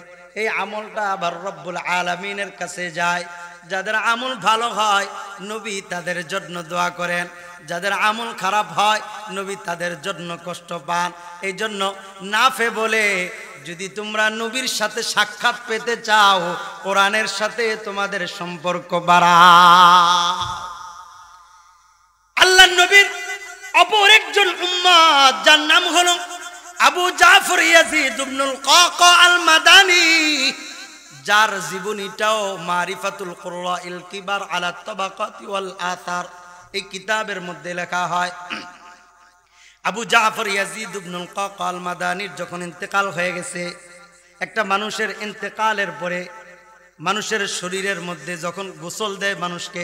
এই আমলটা আবার রব্বুল আলামিনের কাছে যায়। যাদের আমল ভালো হয়, নবী তাদের জন্য দোয়া করেন। যাদের আমল খারাপ হয়, নবী তাদের জন্য কষ্ট পান। এই জন্য নাফে বলে, যদি তোমরা নবীর সাথে সাক্ষাৎ পেতে চাও, কোরআনের সাথে তোমাদের সম্পর্ক বাড়া আল্লাহ নবীর অপর একজন উম্মত যার নাম হলো আবু জাফর ইয়াজিদ ইবনুল কাকা আল মাদানি যার জীবনীটাও মারিফাতুল কুররা ইল কিবার আলা তাবাকাতি ওয়াল এই কিতাবের মধ্যে লেখা হয়, আবু জাফর ইয়াজিদ ইবনুল কাকা আল মাদানির যখন ইন্তেকাল হয়ে গেছে, একটা মানুষের ইন্তেকালের পরে মানুষের শরীরের মধ্যে যখন গোসল দেয় মানুষকে,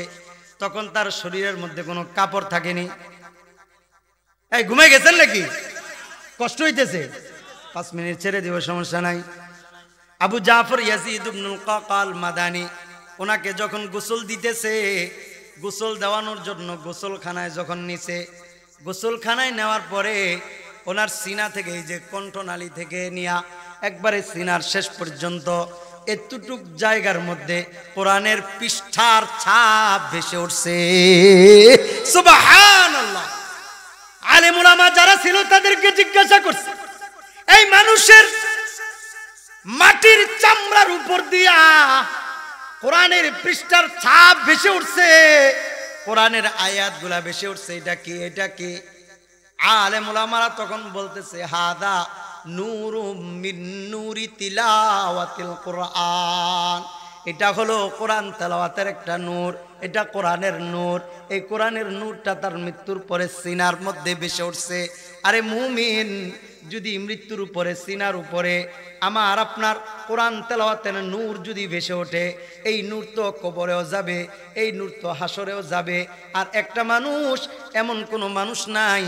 তখন তার শরীরের মধ্যে কোনো কাপড় থাকেনি। এই ঘুমে গেছেন নাকি? কষ্ট হইতেছে। পাঁচ মিনিট ছেড়ে দিব, সমস্যা নাই। Abu Jafar Yazid Ibnul Madani, ওনাকে যখন গোসল দিতেছে, গোসল দেওয়ানোর জন্য গোসলখানায় যখন নিছে, গোসলখানায় নেওয়ার পরে ওনার সিনা থেকে এই যে কণ্ঠনালী থেকে নিয়া একবারে সিনার শেষ পর্যন্ত এতটুক জায়গার মধ্যে কোরআনের পৃষ্ঠার ছাপ ভেসে উঠছে। আলেমুলামা যারা ছিল তাদেরকে জিজ্ঞাসা করছে, এই মানুষের মাটির চামড়ার উপর দিয়া কোরআনের পৃষ্ঠার ছাপ ভেসে উঠছে। কোরআনের আয়াতগুলা ভেসে উঠছে, এটা কি এটা কি? আলে মোলামারা তখন বলতেছে, হাদা নূরু তিলাওয়াতিল কোরআন। এটা হলো কোরআন তেলাওয়াতের একটা নূর, এটা কোরআনের নূর। এই কোরআনের নূরটা তার মৃত্যুর পরে সিনার মধ্যে ভেসে উঠছে। আরে মুমিন, যদি মৃত্যুর উপরে, সিনার উপরে আমার আপনার কোরআন তেলাওয়াতের নূর যদি ভেসে ওঠে, এই নূর তো কবরেও যাবে, এই নূর তো হাসরেও যাবে। আর একটা মানুষ, এমন কোনো মানুষ নাই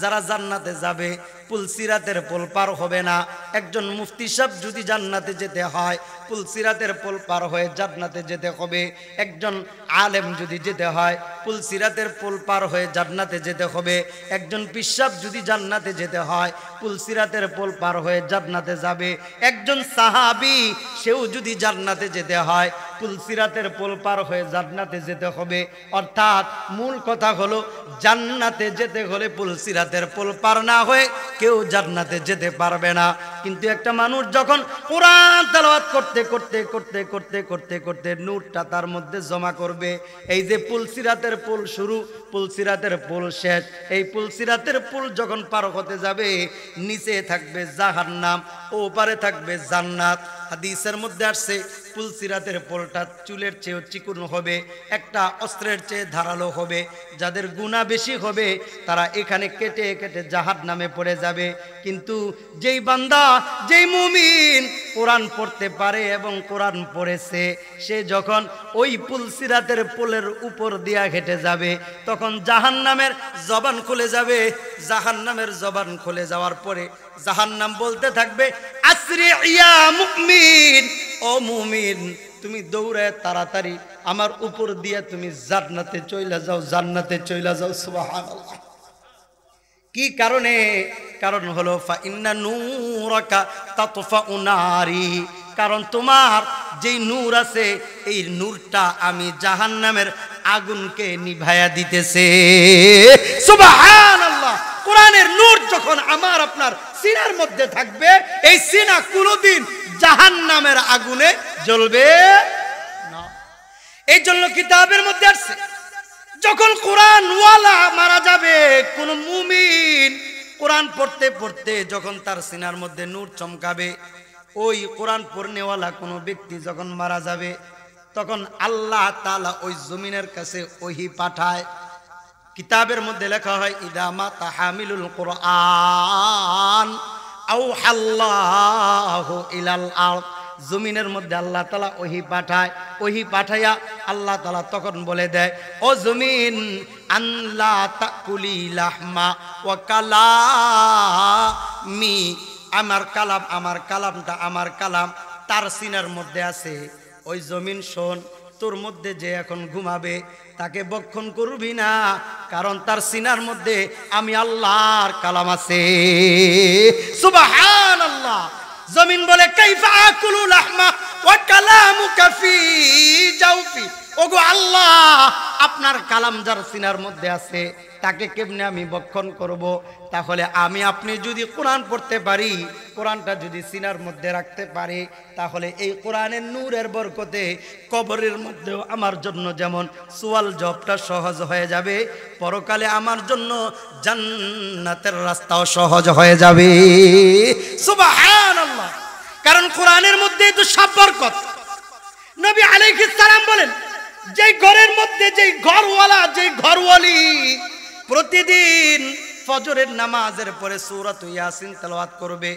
যারা জান্নাতে যাবে। পুলসিরাতের পোল পার হবে না। একজন মুফতি সাহেব যদি জান্নাতে যেতে হয়, পুলসিরাতের পোল পার হয়ে জান্নাতে যেতে হবে। একজন আলেম যদি যেতে হয়, পুলসিরাতের পোল পার হয়ে জান্নাতে যেতে হবে। একজন পিসাব যদি জান্নাতে যেতে হয়, পুলসিরাতের পোল পার হয়ে জান্নাতে যাবে। একজন সাহাবি, সেও যদি জান্নাতে যেতে হয় পুলসিরাতের পোল পার হয়ে জান্নাতে যেতে হবে। অর্থাৎ মূল কথা হলো, জান্নাতে যেতে হলে পুলসিরাতের পোল পার না হয়ে কেউ জান্নাতে যেতে পারবে না। কিন্তু একটা মানুষ যখন কোরআন তেলাওয়াত করতে করতে করতে করতে করতে করতে নূরটা তার মধ্যে জমা করবে, এই যে পুলসিরাতের পুল শুরু পুলসিরাতের পুল শেষ, এই পুলসিরাতের পুল যখন পার হতে যাবে, নিচে থাকবে জাহান্নাম ও পারে থাকবে জান্নাত। হাদিসের মধ্যে আসছে পুলসিরাতের পোলটা চুলের চেয়েও চিকুন হবে, একটা অস্ত্রের চেয়ে ধারালো হবে। যাদের গুণা বেশি হবে, তারা এখানে কেটে কেটে জাহাজ নামে পড়ে যাবে। কিন্তু যেই বান্দা, যেই মুমিন কোরআন পড়তে পারে এবং কোরআন পড়েছে, সে যখন ওই পুলসিরাতের পোলের উপর দিয়া হেঁটে যাবে, তখন জাহান নামের জবান খুলে যাবে। জাহান নামের জবান খুলে যাওয়ার পরে জাহান্নাম বলতে থাকবে আশ্রে ইয়া মুমিন। ও তুমি দৌড়ায় তাড়াতাড়ি আমার উপর দিয়ে তুমি জান্নাতে চইলা যাও, জান্নাতে চইলা যাও, সুবহানাল্লাহ। কি কারণে? কারণ হলো কারণ তোমার যেই নূর আছে, এই নূরটা আমি জাহান্নামের আগুনকে নিভায়া দিতেছে। কোরআনের নূর যখন আমার আপনার সিনার মধ্যে থাকবে, এই সিনা কোনোদিন জাহান্নামের আগুনে জ্বলবে না। এই জন্য কিতাবের মধ্যে আসছে, যখন কোরআন ওয়ালা মারা যাবে, কোন মুমিন কোরআন পড়তে পড়তে যখন তার সিনার মধ্যে নূর চমকাবে, ওই কোরআন পড়নেওয়ালা কোনো ব্যক্তি যখন মারা যাবে, তখন আল্লাহ তালা ওই জমিনের কাছে ওহি পাঠায়। কিতাবের মধ্যে লেখা হয় ইদামা তাহামিলুল কোরআন। আল্লাহ জমিনের মধ্যে আল্লাহ তালা ওহি পাঠায়। ওহি পাঠাইয়া আল্লাহ তালা তখন বলে দেয়, ও জমিন আল্লাহ তাকুলি লাহমা ও কালামি। আমার কালাম, আমার কালামটা আমার কালাম। তার সিনার মধ্যে আছে। ওই জমিন শোন, তোর মধ্যে যে এখন ঘুমাবে তাকে বক্ষণ করবি না, কারণ তার সিনার মধ্যে আমি আল্লাহর কালাম আছে। সুবাহান আল্লাহ জমিন বলে, কাইফা আকুলু লাহমা ওয়া কালামুকা ফি জাউফি। ওগো আল্লাহ, আপনার কালাম যার সিনার মধ্যে আছে তাকে কেমনে আমি বক্ষণ করব? তাহলে আমি আপনি যদি কোরআন পড়তে পারি, কোরআনটা যদি সিনার মধ্যে রাখতে পারি, তাহলে এই কোরআনের নূরের বরকতে, কবরের মধ্যেও আমার জন্য যেমন সোয়াল জবটা সহজ হয়ে যাবে, পরকালে আমার জন্য জান্নাতের রাস্তাও সহজ হয়ে যাবে। কারণ কোরআনের মধ্যে তো সব বরকত। নবী আলাইহিস সালাম বলেন, যেই ঘরের মধ্যে যেই ঘরওয়ালা, যেই ঘরওয়ালি প্রতিদিন ফজরের নামাজের পরে সূরাত ইয়াসিন তেলাওয়াত করবে।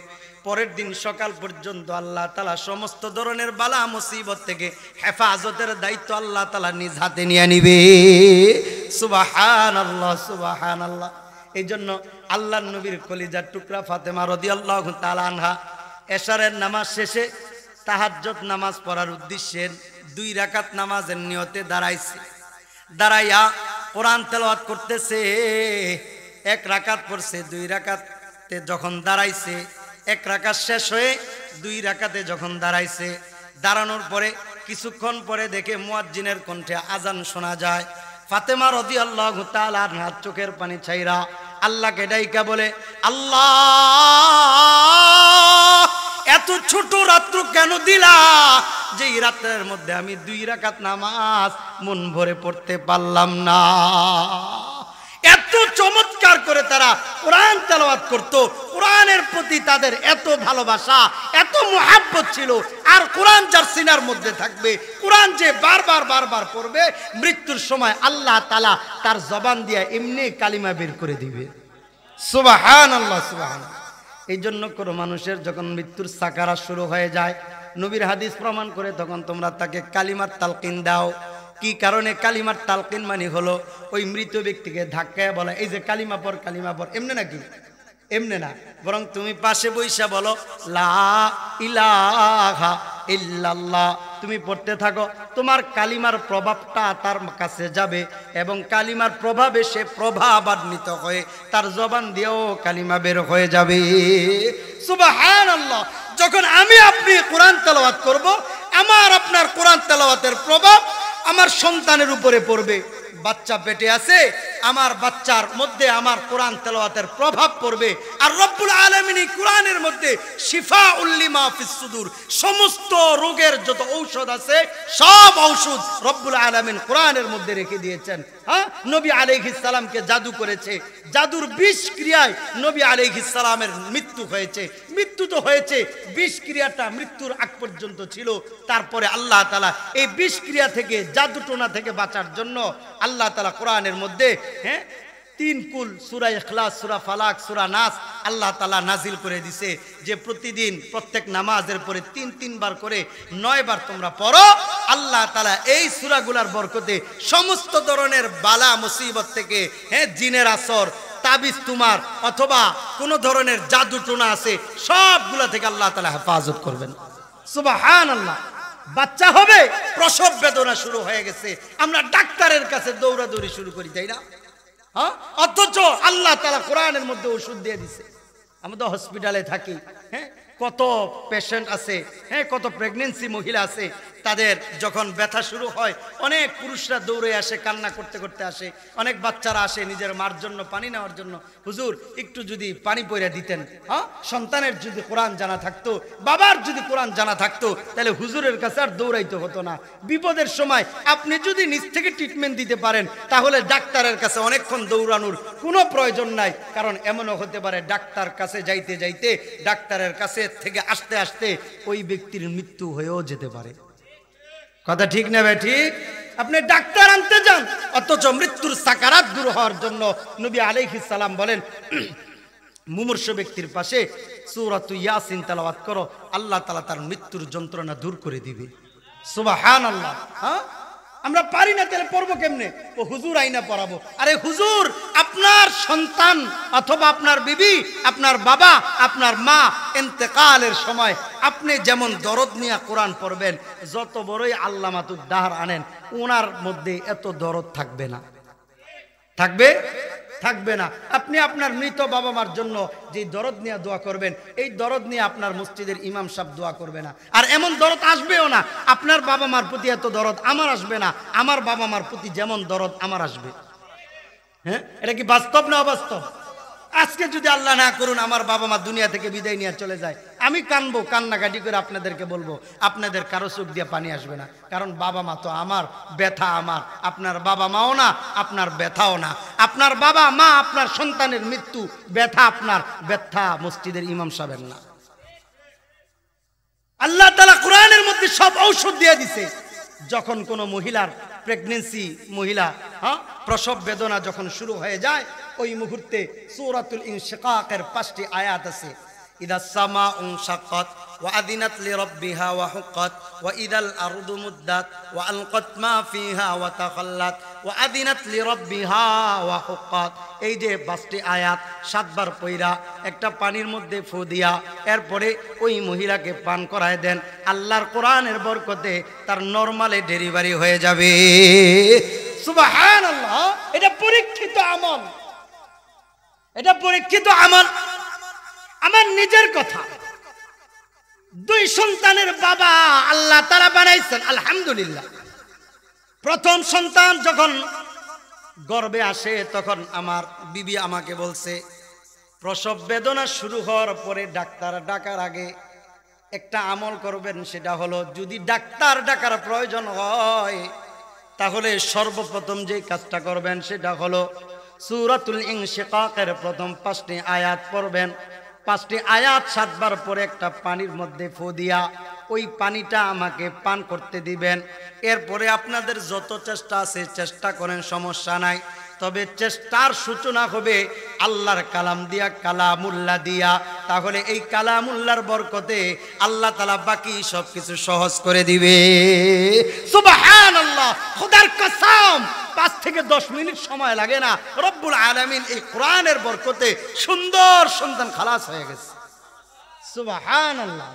পরের দিন সকাল পর্যন্ত আল্লাহ তালা সমস্ত ধরনের বালা মুসিবত থেকে হেফাজতের দায়িত্ব আল্লাহ তালা নিজ হাতে নিয়ে নিবে। সুবাহান আল্লাহ সুবাহান আল্লাহ এই জন্য আল্লাহ নবীর কলিজার টুকরা ফাতেমা রদি আল্লাহ তালানহা এশারের নামাজ শেষে তাহাজ্জত নামাজ পড়ার উদ্দেশ্যে দুই রাকাত নামাজের নিয়তে দাঁড়াইছে। দাঁড়াইয়া কোরআন তেলাওয়াত করতেছে, এক রাকাত পড়ছে, দুই রাকাতে যখন দাঁড়াইছে, এক রাকাত শেষ হয়ে দুই রাকাতে যখন দাঁড়াইছে, দাঁড়ানোর পরে কিছুক্ষণ পরে দেখে মুয়াজ্জিনের কণ্ঠে আজান শোনা যায়। ফাতেমা রদি আল্লাহ আর হাত চোখের পানি ছাইরা আল্লাহকে ডাইকা বলে, আল্লাহ! এত ছোট রাত্র কেন দিলা? যে এই রাত্রের মধ্যে আমি দুই রাকাত নামাজ মন ভরে পড়তে পারলাম না। এত চমৎকার করে তারা কোরআন তেলাওয়াত করত। কোরআনের প্রতি তাদের এত ভালোবাসা, এত মোহাব্বত ছিল। আর কোরআন যার সিনার মধ্যে থাকবে, কোরআন যে বারবার বারবার পড়বে, মৃত্যুর সময় আল্লাহ তালা তার জবান দিয়ে এমনি কালিমা বের করে দিবে। সুবাহান আল্লাহ সুবাহান এই জন্য কোনো মানুষের যখন মৃত্যুর সাকারা শুরু হয়ে যায়, নবীর হাদিস প্রমাণ করে তখন তোমরা তাকে কালিমার তালকিন দাও। কি কারণে কালিমার তালকিন মানে হলো, ওই মৃত ব্যক্তিকে ধাক্কায় বলা, এই যে কালিমা পর কালিমা পর, এমনি নাকি? এমনি না, বরং তুমি পাশে বৈশা বলো, লা ইল্লাল্লাহ। তুমি পড়তে থাকো, তোমার কালিমার প্রভাবটা তার কাছে যাবে এবং কালিমার প্রভাবে সে প্রভাব প্রভাবান্বিত হয়ে তার জবান দিয়েও কালিমা বের হয়ে যাবে। যখন আমি আপনি কোরআন তেলাওয়াত করব, আমার আপনার কোরআন তেলাওয়াতের প্রভাব আমার সন্তানের উপরে পড়বে। বাচ্চা পেটে আছে, আমার বাচ্চার মধ্যে আমার কোরআন তেলাওয়াতের প্রভাব পড়বে। আর রব্বুল আলমিনী কোরআনের মধ্যে শিফা উল্লিমা ফিসুদুর সমস্ত রোগের যত ঔষধ আছে, সব ঔষধ রব্বুল আলমিন কোরআনের মধ্যে রেখে দিয়েছেন। হ্যাঁ? নবী আলহ ইসালামকে জাদু করেছে। জাদুর বিষ ক্রিয়ায় নবী আলহ ইসালামের মৃত্যু হয়েছে। মৃত্যু তো হয়েছে। বিষ ক্রিয়াটা মৃত্যুর আগ পর্যন্ত ছিল। তারপরে আল্লাহ তালা এই বিষ ক্রিয়া থেকে জাদু টোনা থেকে বাঁচার জন্য আল্লাহ তালা কোরআনের মধ্যে হ্যাঁ? তিন কুল, সুরা ইখলাস, সুরা ফালাক, সুরা নাস আল্লাহ তালা নাজিল করে দিছে যে প্রতিদিন প্রত্যেক নামাজের পরে তিন, তিনবার করে নয়বার তোমরা পড়ো। আল্লাহ তালা এই সুরাগুলার বরকতে সমস্ত ধরনের বালা, মুসিবত থেকে হ্যাঁ জিনের আসর, তাবিজ তোমার অথবা কোনো ধরনের জাদু টোনা আছে, সবগুলা থেকে আল্লাহ তালা হেফাজত করবেন। সুবাহান আল্লাহ বাচ্চা হবে, প্রসব বেদনা শুরু হয়ে গেছে। আমরা ডাক্তারের কাছে দৌড়াদৌড়ি শুরু করি, তাই না? হ্যাঁ? অথচ আল্লাহ তালা কোরআনের মধ্যে ওষুধ দিয়ে দিছে। আমরা তো হসপিটালে থাকি হ্যাঁ? কত পেশেন্ট আছে হ্যাঁ? কত প্রেগনেন্সি মহিলা আছে তাদের যখন ব্যথা শুরু হয়, অনেক পুরুষরা দৌড়ে আসে, কান্না করতে করতে আসে, অনেক বাচ্চারা আসে নিজের মার জন্য, পানি নেওয়ার জন্য। হুজুর, একটু যদি পানি পইরা দিতেন হ্যাঁ? সন্তানের যদি কোরআন জানা থাকতো, বাবার যদি কোরআন জানা থাকতো, তাহলে হুজুরের কাছে আর দৌড়াইতে হতো না। বিপদের সময় আপনি যদি নিজ থেকে ট্রিটমেন্ট দিতে পারেন, তাহলে ডাক্তারের কাছে অনেকক্ষণ দৌড়ানোর কোনো প্রয়োজন নাই। কারণ এমনও হতে পারে, ডাক্তার কাছে যাইতে যাইতে, ডাক্তারের কাছে থেকে আসতে আসতে ওই ব্যক্তির মৃত্যু হয়েও যেতে পারে। কথা ঠিক না ভাই, ঠিক? আপনি ডাক্তার আনতে যান, অথচ মৃত্যুর সাকারাত দূর হওয়ার জন্য নবী সালাম বলেন, [CLEARS THROAT] মুমূর্ষ ব্যক্তির পাশে সুরাত ইয়াসিন তেলাওয়াত করো, আল্লাহ তালা তার মৃত্যুর যন্ত্রণা দূর করে দিবে। সুবহানাল্লাহ হ্যাঁ? আমরা পারি না, তাহলে পড়ব কেমনে? ও হুজুর আইনা পড়াবো। আরে হুজুর, আপনার সন্তান অথবা আপনার বিবি, আপনার বাবা, আপনার মা এতেকালের সময় আপনি যেমন দরদ নিয়ে কোরআন পড়বেন, যত বড়ই আল্লা মাতুদ্দাহার আনেন ওনার মধ্যে এত দরদ থাকবে না। থাকবে? থাকবে না। আপনি আপনার মৃত বাবা মার জন্য যে দরদ নিয়ে দোয়া করবেন, এই দরদ নিয়ে আপনার মসজিদের ইমাম সাহেব দোয়া করবে না। আর এমন দরদ আসবেও না, আপনার বাবা মার প্রতি এত দরদ আমার আসবে না, আমার বাবা মার প্রতি যেমন দরদ আমার আসবে। হ্যাঁ? এটা কি বাস্তব না অবাস্তব? আজকে যদি আল্লাহ না করুন, আমার বাবা মা দুনিয়া থেকে বিদায় নিয়ে চলে যায়। আমি কানবো, কান্নাকাটি করে আপনাদেরকে বলব, আপনাদের কারও চোখ দিয়ে পানি আসবে না। কারণ বাবা মা তো আমার, ব্যথা আমার। আপনার বাবা মাও না, আপনার ব্যথাও না। আপনার বাবা মা, আপনার সন্তানের মৃত্যু, ব্যথা আপনার। ব্যথা মসজিদের ইমাম সাহেবের না। আল্লাহ তালা কোরআনের মধ্যে সব ঔষধ দিয়ে দিছে। যখন কোনো মহিলার প্রেগনেন্সি মহিলা হ্যাঁ প্রসব বেদনা যখন শুরু হয়ে যায় ওই মুহূর্তে সূরাতুল ইনশিকাকের পাঁচটি আয়াত আছে ইদা সামা উনশাকাত وأذنت لربها وحقت وإذا الأرض مدت وألقت ما فيها وتخلت وأذنت لربها وحقت এই যে পাঁচটি আয়াত সাতবার পইরা একটা পানির মধ্যে ফু দিয়া এরপরে ওই মহিলাকে পান করায় দেন আল্লাহর কোরআনের বরকতে তার নর্মালে ডেলিভারি হয়ে যাবে সুবহানাল্লাহ এটা পরীক্ষিত আমল এটা পরীক্ষিত আমার আমার নিজের কথা। দুই সন্তানের বাবা আল্লাহ তারা বানাইছেন, আলহামদুলিল্লাহ। প্রথম সন্তান যখন গর্বে আসে, তখন আমার বিবি আমাকে বলছে, প্রসব বেদনা শুরু হওয়ার পরে ডাক্তার ডাকার আগে একটা আমল করবেন, সেটা হলো যদি ডাক্তার ডাকার প্রয়োজন হয়, তাহলে সর্বপ্রথম যে কাজটা করবেন, সেটা হলো সুরাতুল ইনশিকাকের প্রথম পাঁচটি আয়াত পড়বেন। পাঁচটি আয়াত সাতবার পরে একটা পানির মধ্যে ফু দিয়া ওই পানিটা আমাকে পান করতে দিবেন। এরপরে আপনাদের যত চেষ্টা আছে, চেষ্টা করেন, সমস্যা নাই। তবে চেষ্টার সূচনা হবে আল্লাহর কালাম দিয়া কালামুল্লাহ দিয়া। তাহলে এই কালামুল্লাহর বরকতে আল্লাহ তালা বাকি সব কিছু সহজ করে দিবে। সুবাহান আল্লাহ খোদার কসম, পাঁচ থেকে দশ মিনিট সময় লাগে না। রব্বুল আলামিন এই কোরআনের বরকতে সুন্দর সন্তান খালাস হয়ে গেছে। সুবাহান আল্লাহ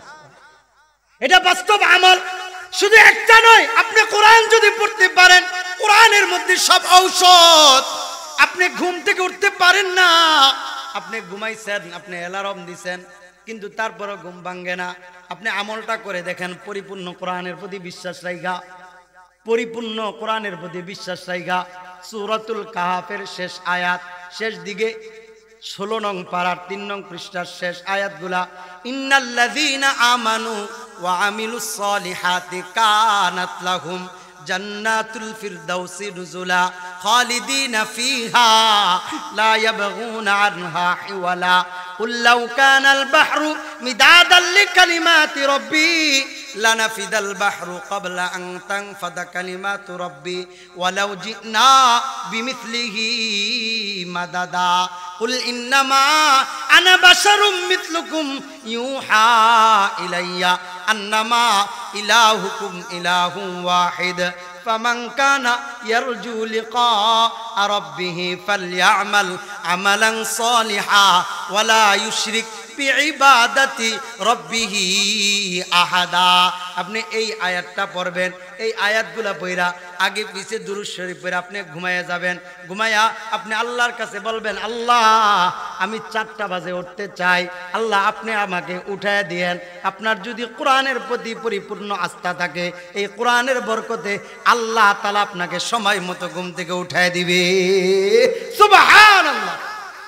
এটা বাস্তব আমল শুধু একটা নয়, আপনি কোরআন যদি পড়তে পারেন, কোরআনের মধ্যে সব ঔষধ। আপনি ঘুম থেকে উঠতে পারেন না। আপনি ঘুমাইছেন, আপনি অ্যালার্ম দিছেন, কিন্তু তারপরও ঘুম ভাঙ্গে না। আপনি আমলটা করে দেখেন, পরিপূর্ণ কোরআনের প্রতি বিশ্বাস রাইগা পরিপূর্ণ কোরআনের প্রতি বিশ্বাস রাইগা সুরাতুল কাহাফের শেষ আয়াত, শেষ দিকে ষোলো নং পাড়ার তিন নং পৃষ্ঠার শেষ আয়াতগুলা, ইন্নাল্লাযীনা আমানু وعملوا الصالحات كانت لهم جنات الفردوس نزلا خالدين فيها لا يبغون عنها حولا قل لو كان البحر مدادا لكلمات ربي لنفد البحر قبل أن تنفد كلمات ربي ولو جئنا بمثله مددا قل إنما أنا بشر مثلكم يوحى إلي أنما إلهكم إله واحد فمن كان يرجو لقاء ربه فليعمل عملا صالحا ولا يشرك বিইবাদাতি রব্বিহি আহাদা আপনি এই আয়াতটা পড়বেন এই আয়াতগুলা পইরা আগে পিছে দুরুদ শরীফ পড়ে আপনি ঘুমাইয়া যাবেন ঘুমাইয়া আপনি আল্লাহর কাছে বলবেন আল্লাহ আমি চারটা বাজে উঠতে চাই আল্লাহ আপনি আমাকে উঠায় দিয়েন আপনার যদি কোরআনের প্রতি পরিপূর্ণ আস্থা থাকে, এই কোরআনের বরকতে আল্লাহ তালা আপনাকে সময় মতো ঘুম থেকে উঠায় দিবে।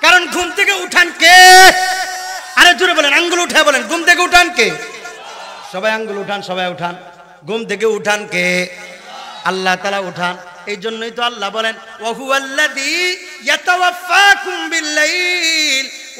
কারণ ঘুম থেকে উঠান কে? আরে জোরে বলেন, আঙ্গুল উঠে বলেন, ঘুম থেকে উঠান কে? সবাই আঙ্গুল উঠান, সবাই উঠান। ঘুম থেকে উঠান কে? আল্লাহ তালা উঠান। এই জন্যই তো আল্লাহ বলেন ওহু আল্লাদি ইয়াতাওয়াফাকুম বিল্লাইল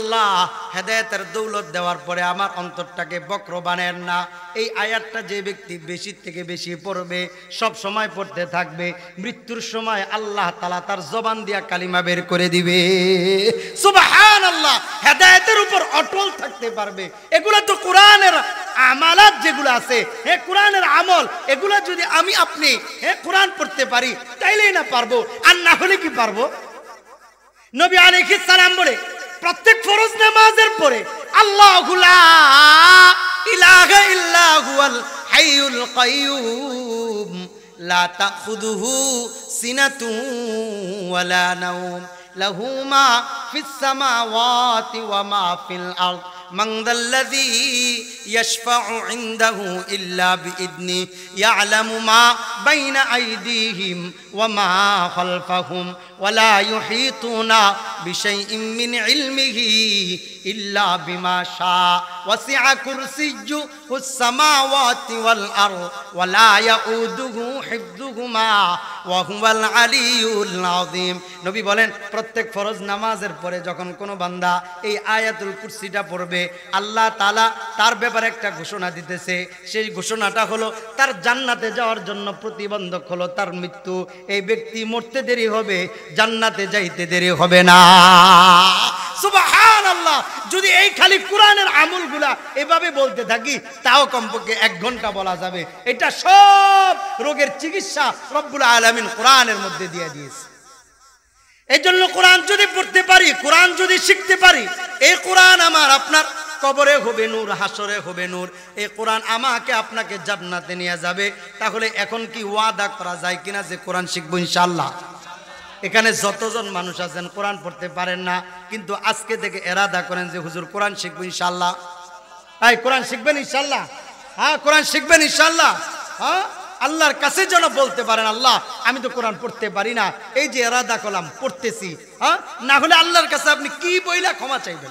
আল্লাহ হেদায়েতের দৌলত দেওয়ার পরে আমার অন্তরটাকে বক্র বানেন না। এই আয়াতটা যে ব্যক্তি বেশি থেকে বেশি পড়বে, সব সময় পড়তে থাকবে, মৃত্যুর সময় আল্লাহ তালা তার জবান দিয়া কালিমা বের করে দিবে। আল্লাহ হেদায়েতের উপর অটল থাকতে পারবে। এগুলো তো কোরআনের আমালাত যেগুলো আছে, হে কোরআনের আমল, এগুলো যদি আমি আপনি, হে কোরআন পড়তে পারি, তাইলেই না পারব, আর না হলে কি পারব? নবী আলাইহিস সালাম বলে প্রত্যেক ফরজ নামাজের পরে আল্লাহ ইলাহা ইল্লা হুয়াল হাইয়ুল কাইয়ুম ওয়া মা ফিল আরদ। من ذا الذي يشفع عنده إلا بإذنه يعلم ما بين أيديهم وما خلفهم ولا يحيطون بشيء من علمه إلا بما شاء وسع كرسيه السماوات والأرض ولا يؤوده حفظهما وهو العلي العظيم নবী বলেন প্রত্যেক ফরজ নামাজের পরে যখন কোনো বান্দা এই আয়াতুল কুরসিটা পড়বে আল্লাহ তালা তার ব্যাপারে একটা ঘোষণা দিতেছে। সেই ঘোষণাটা হলো, তার জান্নাতে যাওয়ার জন্য প্রতিবন্ধক হলো তার মৃত্যু। এই ব্যক্তি মরতে দেরি হবে, জান্নাতে যাইতে দেরি হবে না। যদি এই খালি কোরআনের আমলগুলা এভাবে বলতে থাকি, তাও কমপক্ষে এক ঘণ্টা বলা যাবে। এটা সব রোগের চিকিৎসা রব্বুল আলমিন কোরআনের মধ্যে দিয়ে দিয়েছে। এই জন্য কোরআন যদি পড়তে পারি, কোরআন যদি শিখতে পারি, এই কোরআন আমার আপনার কবরে হবে নূর হাসরে হবে নূর। এই কোরআন আমাকে আপনাকে জান্নাতে নিয়ে যাবে। তাহলে এখন কি ওয়াদা করা যায় কিনা যে কোরআন শিখব ইনশাল্লাহ এখানে যতজন মানুষ আছেন, কোরআন পড়তে পারেন না, কিন্তু আজকে থেকে এরাদা করেন যে, হুজুর, কোরআন শিখব ইনশাল্লাহ হ্যাঁ কোরআন শিখবেন ইনশাল্লাহ হ্যাঁ কোরআন শিখবেন ইনশাল্লাহ হ্যাঁ? আল্লাহর কাছে যেন বলতে পারেন, আল্লাহ, আমি তো কোরআন পড়তে পারি না। এই যে এরাদা করলাম পড়তেছি হ্যাঁ? না হলে আল্লাহর কাছে আপনি কি বইলা ক্ষমা চাইবেন?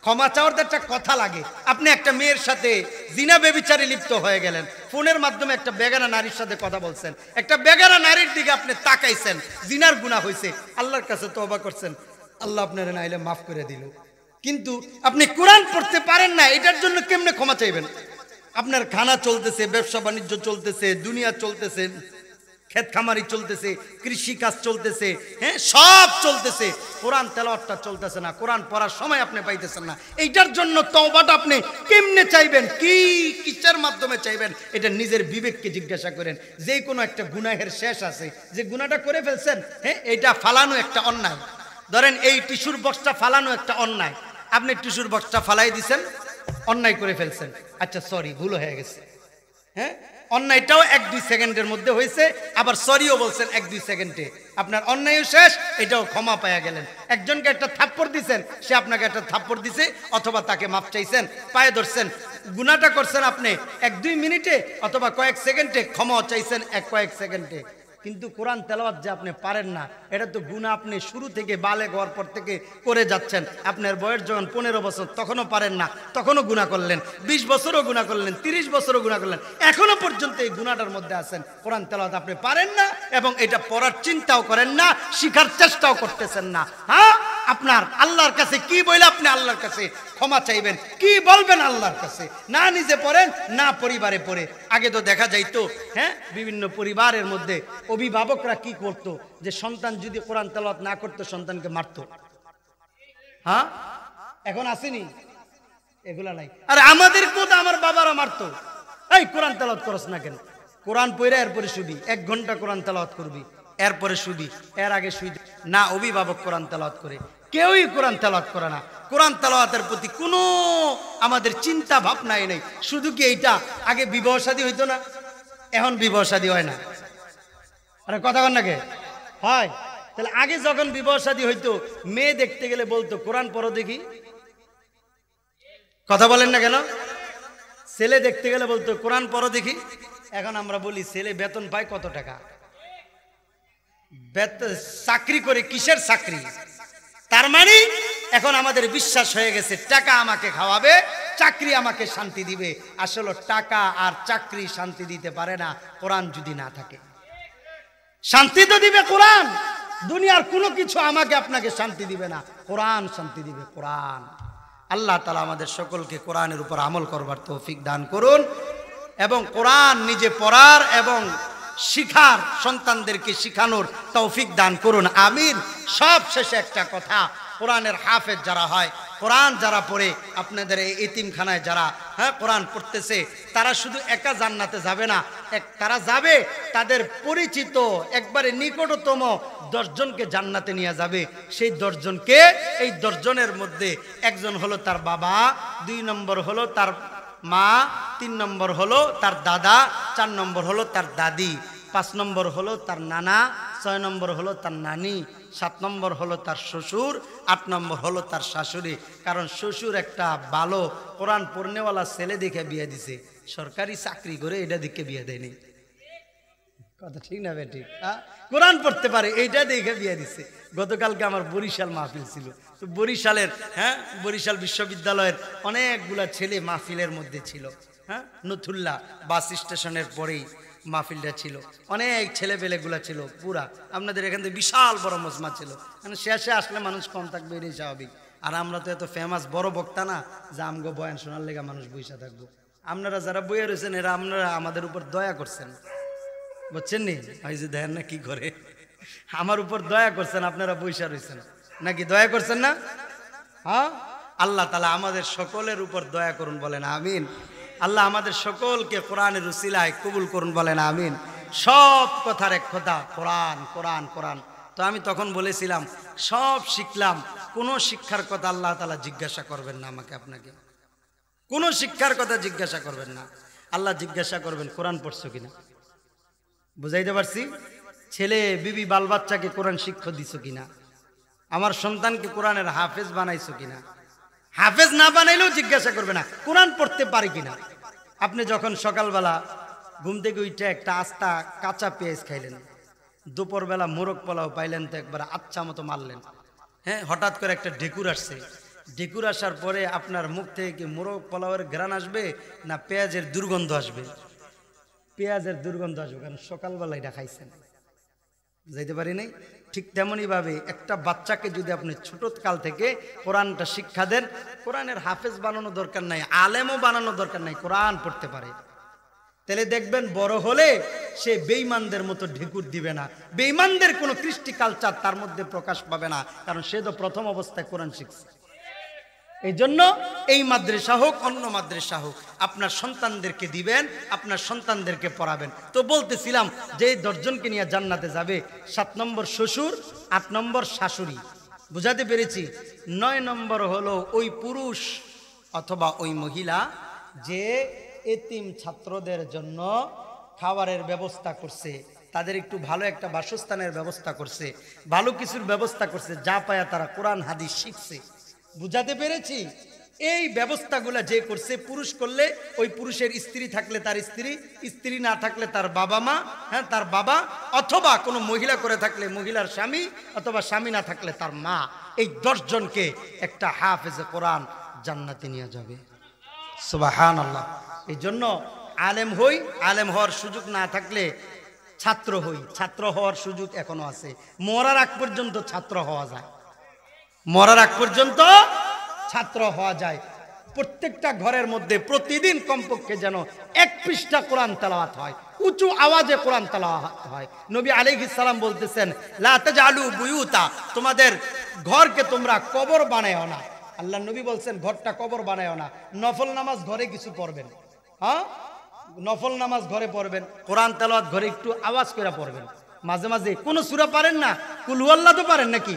ক্ষমা চাওয়ার একটা কথা লাগে। আপনি একটা মেয়ের সাথে জিনা বেবিচারে লিপ্ত হয়ে গেলেন। ফোনের মাধ্যমে একটা বেগানা নারীর সাথে কথা বলছেন। একটা বেগানা নারীর দিকে আপনি তাকাইছেন। জিনার গুণা হয়েছে আল্লাহর কাছে তওবা করছেন। আল্লাহ আপনার নাইলে মাফ করে দিল। কিন্তু আপনি কোরআন পড়তে পারেন না, এটার জন্য কেমনে ক্ষমা চাইবেন? আপনার খানা চলতেছে, ব্যবসা বাণিজ্য চলতেছে, দুনিয়া চলতেছে, ক্ষেত খামারি চলতেছে কৃষি কাজ চলতেছে হ্যাঁ সব চলতেছে। কোরআন তেলাওয়াতটা চলতেছে না, কোরআন পড়ার সময় আপনি পাইতেছেন না। এইটার জন্য তওবাটা আপনি কেমনে চাইবেন? কি কিসের মাধ্যমে চাইবেন? এটা নিজের বিবেককে জিজ্ঞাসা করেন। যে কোনো একটা গুনাহের শেষ আছে। যে গুনাহটা করে ফেলছেন হ্যাঁ এটা ফালানো একটা অন্যায়। ধরেন এই টিস্যুর বক্সটা ফালানো একটা অন্যায়। আপনি টিস্যুর বক্সটা ফালাই দিছেন অন্যায় করে ফেলছেন। আচ্ছা সরি ভুল হয়ে গেছে। হ্যাঁ? অন্যায়টাও এক দুই সেকেন্ডের মধ্যে হয়েছে, আবার সরিও বলছেন এক দুই সেকেন্ডে। আপনার অন্যায়ও শেষ, এটাও ক্ষমা পাওয়া গেলেন। একজনকে একটা থাপ্পড় দিছেন, সে আপনাকে একটা থাপ্পড় দিছে, অথবা তাকে মাপ চাইছেন, পায়ে ধরছেন। গুনাটা করছেন আপনি এক দুই মিনিটে অথবা কয়েক সেকেন্ডে ক্ষমা চাইছেন এক কয়েক সেকেন্ডে। কিন্তু কোরআন তেলাওয়াত যে আপনি পারেন না, এটা তো গুণা আপনি শুরু থেকে বালে হওয়ার পর থেকে করে যাচ্ছেন। আপনার বয়স যখন পনেরো বছর, তখনও পারেন না, তখনও গুণা করলেন। বিশ বছরও গুণা করলেন, তিরিশ বছরও গুণা করলেন। এখনও পর্যন্ত এই গুণাটার মধ্যে আছেন। কোরআন তেলাওয়াত আপনি পারেন না এবং এটা পড়ার চিন্তাও করেন না, শিখার চেষ্টাও করতেছেন না। হ্যাঁ? আপনার আল্লাহর কাছে, কি বলে আপনি আল্লাহর কাছে ক্ষমা চাইবেন? কি বলবেন আল্লাহর কাছে? না নিজে পড়েন, না পরিবারে পড়ে। আগে তো দেখা যাইতো হ্যাঁ বিভিন্ন পরিবারের মধ্যে অভিভাবকরা কি করত? যে সন্তান যদি কোরআন তেলাওয়াত না করতো, সন্তানকে মারতো। হ্যাঁ? এখন আসেনি? এগুলা নাই। আর আমাদের তো আমার বাবারা মারতো। এই কোরআন তেলাওয়াত করস না কেন? কোরআন পড়ে এরপরে শুবি। এক ঘণ্টা কোরআন তেলাওয়াত করবি। এরপরে শুবি। এর আগে শুই না, অভিভাবক কোরআন তেলাওয়াত করে। কেউই কোরআন তেলাওয়াত করে না। কোরআন তেলাওয়াতের প্রতি কোনো আমাদের চিন্তা ভাবনাই নেই। শুধু কি এইটা আগে বিবাহ শাদী হইতো না? এখন বিবাহ শাদী হয় না। আরে কথা কন নাকি হয়। তাহলে আগে যখন বিবাহ শাদী হইতো, মেয়ে দেখতে গেলে বলতো, কোরআন পড়ো দেখি। কথা বলেন না কেন? ছেলে দেখতে গেলে বলতো, কোরআন পড়ো দেখি। এখন আমরা বলি, ছেলে বেতন পায় কত টাকা? চাকরি করে কিসের চাকরি? তার মানে এখন আমাদের বিশ্বাস হয়ে গেছে, টাকা আমাকে খাওয়াবে, চাকরি আমাকে শান্তি দিবে। আসলে টাকা আর চাকরি শান্তি দিতে পারে না, কোরআন যদি না থাকে। শান্তি তো দিবে কোরআন, দুনিয়ার কোনো কিছু আমাকে আপনাকে শান্তি দিবে না। কোরআন শান্তি দিবে কোরআন। আল্লাহ তালা আমাদের সকলকে কোরআনের উপর আমল করবার তৌফিক দান করুন এবং কোরআন নিজে পড়ার এবং শিখার, সন্তানদেরকে শিখানোর তৌফিক দান করুন আমির সব শেষে একটা কথা, কোরআনের হাফেজ যারা হয়, কোরআন যারা পড়ে, আপনাদের এই এতিমখানায় যারা হ্যাঁ কোরআন পড়তেছে, তারা শুধু একা জান্নাতে যাবে না, এক, তারা যাবে, তাদের পরিচিত, একবারে নিকটতম দশজনকে জান্নাতে নিয়ে যাবে। সেই দশজনকে, এই দশজনের মধ্যে একজন হলো তার বাবা, দুই নম্বর হলো তার মা, তিন নম্বর হলো তার দাদা, চার নম্বর হলো তার দাদি, পাঁচ নম্বর হলো তার নানা, ছয় নম্বর হলো তার নানি, সাত নম্বর হলো তার শ্বশুর, আট নম্বর হলো তার শাশুড়ি। কারণ শ্বশুর একটা ভালো কোরআন পড়নেওয়ালা ছেলে দেখে বিয়ে দিছে। সরকারি চাকরি করে এটা দিকে বিয়ে দেয়নি। কথা ঠিক না বেটি হ্যাঁ? কোরআন পড়তে পারে, এইটা দেখে বিয়ে দিছে। গতকালকে আমার বরিশাল মাহফিল ছিল। তো বরিশালের হ্যাঁ বরিশাল বিশ্ববিদ্যালয়ের অনেকগুলা ছেলে মাহফিলের মধ্যে ছিল। হ্যাঁ নথুল্লা বাস স্টেশনের পরেই মাহফিলটা ছিল। অনেক ছেলেপেলেগুলা ছিল, পুরা। আপনাদের এখান থেকে বিশাল বড় মজমা ছিল। মানে শেষে আসলে মানুষ কম থাকবে, এটাই স্বাভাবিক। আর আমরা তো এত ফেমাস বড় বক্তা না যে আমগো বয়ান শোনার লেগে মানুষ বইসা থাকব। আপনারা যারা বইয়ে রয়েছেন, এরা আপনারা আমাদের উপর দয়া করছেন। বুঝছেন নি? ওই যে দেখেন না কি করে? আমার উপর দয়া করছেন, আপনারা বৈশা রয়েছেন নাকি দয়া করছেন না? হ্যাঁ? আল্লাহ তালা আমাদের সকলের উপর দয়া করুন বলেন, আমিন। আল্লাহ আমাদের সকলকে কোরআনের উসিলায় কবুল করুন বলেন, আমিন। সব কথার এক কথা, কোরআন কোরআন কোরআন। তো আমি তখন বলেছিলাম, সব শিখলাম, কোনো শিক্ষার কথা আল্লাহ তালা জিজ্ঞাসা করবেন না আমাকে আপনাকে। কোনো শিক্ষার কথা জিজ্ঞাসা করবেন না। আল্লাহ জিজ্ঞাসা করবেন, কোরআন পড়ছো কিনা? বুঝাইতে পারছি? ছেলে, বিবি বাল বাচ্চাকে কোরআন শিক্ষা দিছো কিনা? আমার সন্তানকে কোরআনের হাফেজ বানাইছো কিনা? হাফেজ না বানাইলেও জিজ্ঞাসা করবে না, কোরআন পড়তে পারে কিনা? আপনি যখন সকালবেলা ঘুম থেকে উঠে একটা আস্তা কাঁচা পেঁয়াজ খাইলেন, দুপুরবেলা মোরগ পোলাও পাইলেন তো একবার আচ্ছা মতো মারলেন। হ্যাঁ হঠাৎ করে একটা ঢেকুর আসছে। ঢেকুর আসার পরে আপনার মুখ থেকে কি মোরগ পোলাওয়ের গ্রান আসবে না পেঁয়াজের দুর্গন্ধ আসবে? পেঁয়াজের দুর্গন্ধ আসবে, কারণ সকালবেলা এটা খাইছেন। যাইতে পারি নাই? ঠিক তেমনই ভাবে একটা বাচ্চাকে যদি আপনি ছোট কাল থেকে কোরআনটা শিক্ষা দেন, কোরআনের হাফেজ বানানো দরকার নাই, আলেমও বানানো দরকার নাই, কোরআন পড়তে পারে। তাহলে দেখবেন বড় হলে সে বেইমানদের মতো ঢেকুর দিবে না। বেইমানদের কোনো কৃষ্টি কালচার তার মধ্যে প্রকাশ পাবে না, কারণ সে তো প্রথম অবস্থায় কোরআন শিখছে। এই জন্য এই মাদ্রাসা হোক, অন্য মাদ্রাসা হোক, আপনার সন্তানদেরকে দিবেন, আপনার সন্তানদেরকে পড়াবেন। তো বলতেছিলাম যে এই দশজনকে নিয়ে জান্নাতে যাবে, সাত নম্বর শ্বশুর, আট নম্বর শাশুড়ি। বুঝাতে পেরেছি? নয় নম্বর হলো ওই পুরুষ অথবা ওই মহিলা যে এতিম ছাত্রদের জন্য খাবারের ব্যবস্থা করছে, তাদের একটু ভালো একটা বাসস্থানের ব্যবস্থা করছে, ভালো কিছুর ব্যবস্থা করছে, যা পায়া তারা কোরআন, হাদিস শিখছে। বুঝাতে পেরেছি? এই ব্যবস্থাগুলা যে করছে, পুরুষ করলে ওই পুরুষের স্ত্রী থাকলে তার স্ত্রী স্ত্রী না থাকলে তার বাবা মা হ্যাঁ তার বাবা, অথবা কোনো মহিলা করে থাকলে মহিলার স্বামী, অথবা স্বামী না থাকলে তার মা। এই দশজনকে একটা হাফেজে কোরআন জান্নাতে নিয়ে যাবে। সুবাহান আল্লাহ এই জন্য আলেম হই, আলেম হওয়ার সুযোগ না থাকলে ছাত্র হই। ছাত্র হওয়ার সুযোগ এখনও আছে। মরার আগ পর্যন্ত ছাত্র হওয়া যায়। মরার আগ পর্যন্ত ছাত্র হওয়া যায়। প্রত্যেকটা ঘরের মধ্যে প্রতিদিন কমপক্ষে যেন এক পৃষ্ঠা কোরআন তালাওয়াত হয়, উঁচু আওয়াজে কোরআন তেলাওয়াত হয়। নবী আলাইহিস সালাম বলতেছেন, লা তাজআলু বুয়ুতা, তোমাদের ঘরকে তোমরা কবর বানায়ও না। আল্লাহ নবী বলছেন, ঘরটা কবর বানায়ও না। নফল নামাজ ঘরে কিছু পড়বেন। হ্যাঁ? নফল নামাজ ঘরে পড়বেন, কোরআন তালাওয়াত ঘরে একটু আওয়াজ করে পড়বেন। মাঝে মাঝে কোনো সুরা পারেন না? কুলহুয়াল্লাহ তো পারেন নাকি?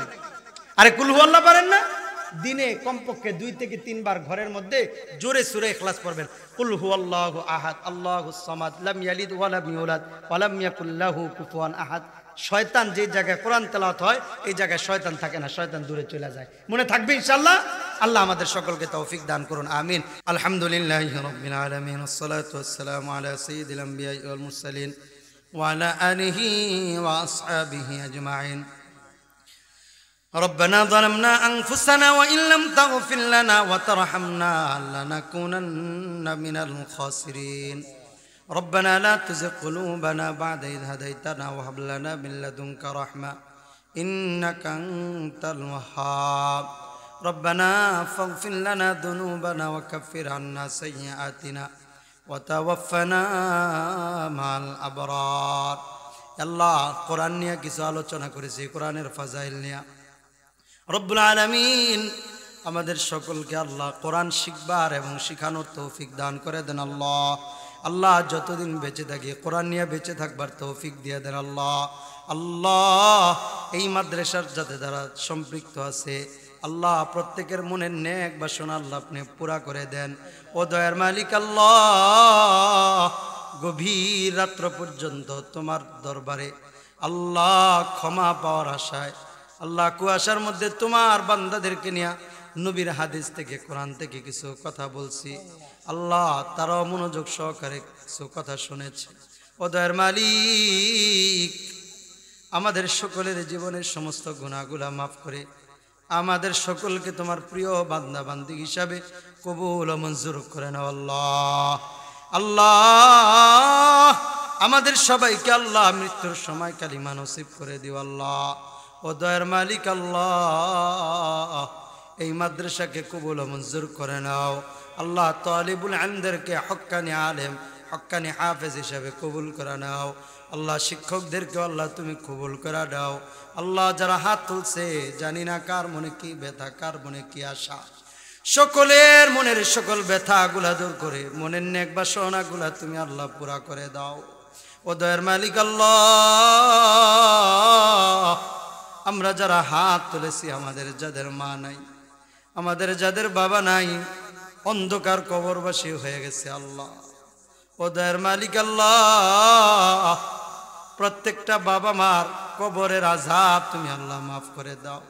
আরে কুলহুয়াল্লাহ পারেন না? দিনে কমপক্ষে দুই থেকে তিনবার ঘরের মধ্যে জোরে সুরে ইখলাস পড়বেন। কুল হুয়াল্লাহু আহাদ, আল্লাহু সামাদ, লাম ইয়ালিদ ইউলাদ, ওয়া লাম ইয়াকুল কুফুয়ান আহাদ। শয়তান যে জায়গায় কোরআন তেলাওয়াত হয়, এই জায়গায় শয়তান থাকে না, শয়তান দূরে চলে যায়। মনে থাকবে ইনশাআল্লাহ? আল্লাহ আমাদের সকলকে তৌফিক দান করুন, আমিন। আলহামদুলিল্লাহি রাব্বিল আলামিন ওয়াসসালামু আলা আলিহি আজমাইন। ربنا ظلمنا أنفسنا وإن لم تغفر لنا وترحمنا لنكونن من الخاسرين ربنا لا تزغ قلوبنا بعد إذ هديتنا وهب لنا من لدنك رحمة إنك أنت الوهاب ربنا فاغفر لنا ذنوبنا وكفر عنا سيئاتنا وتوفنا مع الأبرار আল্লাহ কোরআন নিয়ে কিছু আলোচনা করেছি কোরআনের ফাজাইল নিয়ে রব্বুল আলমিন। আমাদের সকলকে আল্লাহ কোরআন শিখবার এবং শিখানোর তৌফিক দান করে দেন আল্লাহ। আল্লাহ যতদিন বেঁচে থাকি, কোরআন নিয়ে বেঁচে থাকবার তৌফিক দিয়ে দেন আল্লাহ। আল্লাহ, এই মাদ্রাসার যাতে যারা সম্পৃক্ত আছে, আল্লাহ প্রত্যেকের মনের নেক বাসনা আল্লাহ আপনি পুরা করে দেন। ও দয়ার মালিক আল্লাহ, গভীর রাত্র পর্যন্ত তোমার দরবারে আল্লাহ ক্ষমা পাওয়ার আশায় আল্লাহ কুয়াশার মধ্যে তোমার বান্দাদেরকে নিয়ে নবীর হাদিস থেকে, কোরআন থেকে কিছু কথা বলছি। আল্লাহ তারাও মনোযোগ সহকারে কিছু কথা শুনেছে। ওদয়ের মালিক, আমাদের সকলের জীবনের সমস্ত গুণাগুলা মাফ করে, আমাদের সকলকে তোমার প্রিয় বান্দা বান্দি হিসাবে কবুল মঞ্জুর করে নাও আল্লাহ। আল্লাহ, আমাদের সবাইকে আল্লাহ মৃত্যুর সময় কালিমা নসিব করে দিও আল্লাহ। ও দয়ের মালিক আল্লাহ, এই মাদ্রাসাকে কবুল মঞ্জুর করে নাও। আল্লাহ তালিবুল আলমদেরকে হক্কানি আলেম, হক্কানি হাফেজ হিসাবে কবুল করে নাও। আল্লাহ শিক্ষকদেরকে আল্লাহ তুমি কবুল করে দাও আল্লাহ যারা হাত তুলছে, জানি না কার মনে কি ব্যথা, কার মনে কি আশা। সকলের মনের সকল ব্যথাগুলা দূর করে, মনের নেক বা সোনাগুলা তুমি আল্লাহ পুরা করে দাও। ও দয়ের মালিক আল্লাহ আমরা যারা হাত তুলেছি, আমাদের যাদের মা নাই, আমাদের যাদের বাবা নাই, অন্ধকার কবরবাসী হয়ে গেছে আল্লাহ। ওদের মালিক আল্লাহ, প্রত্যেকটা বাবা মার কবরের আজাব তুমি আল্লাহ মাফ করে দাও।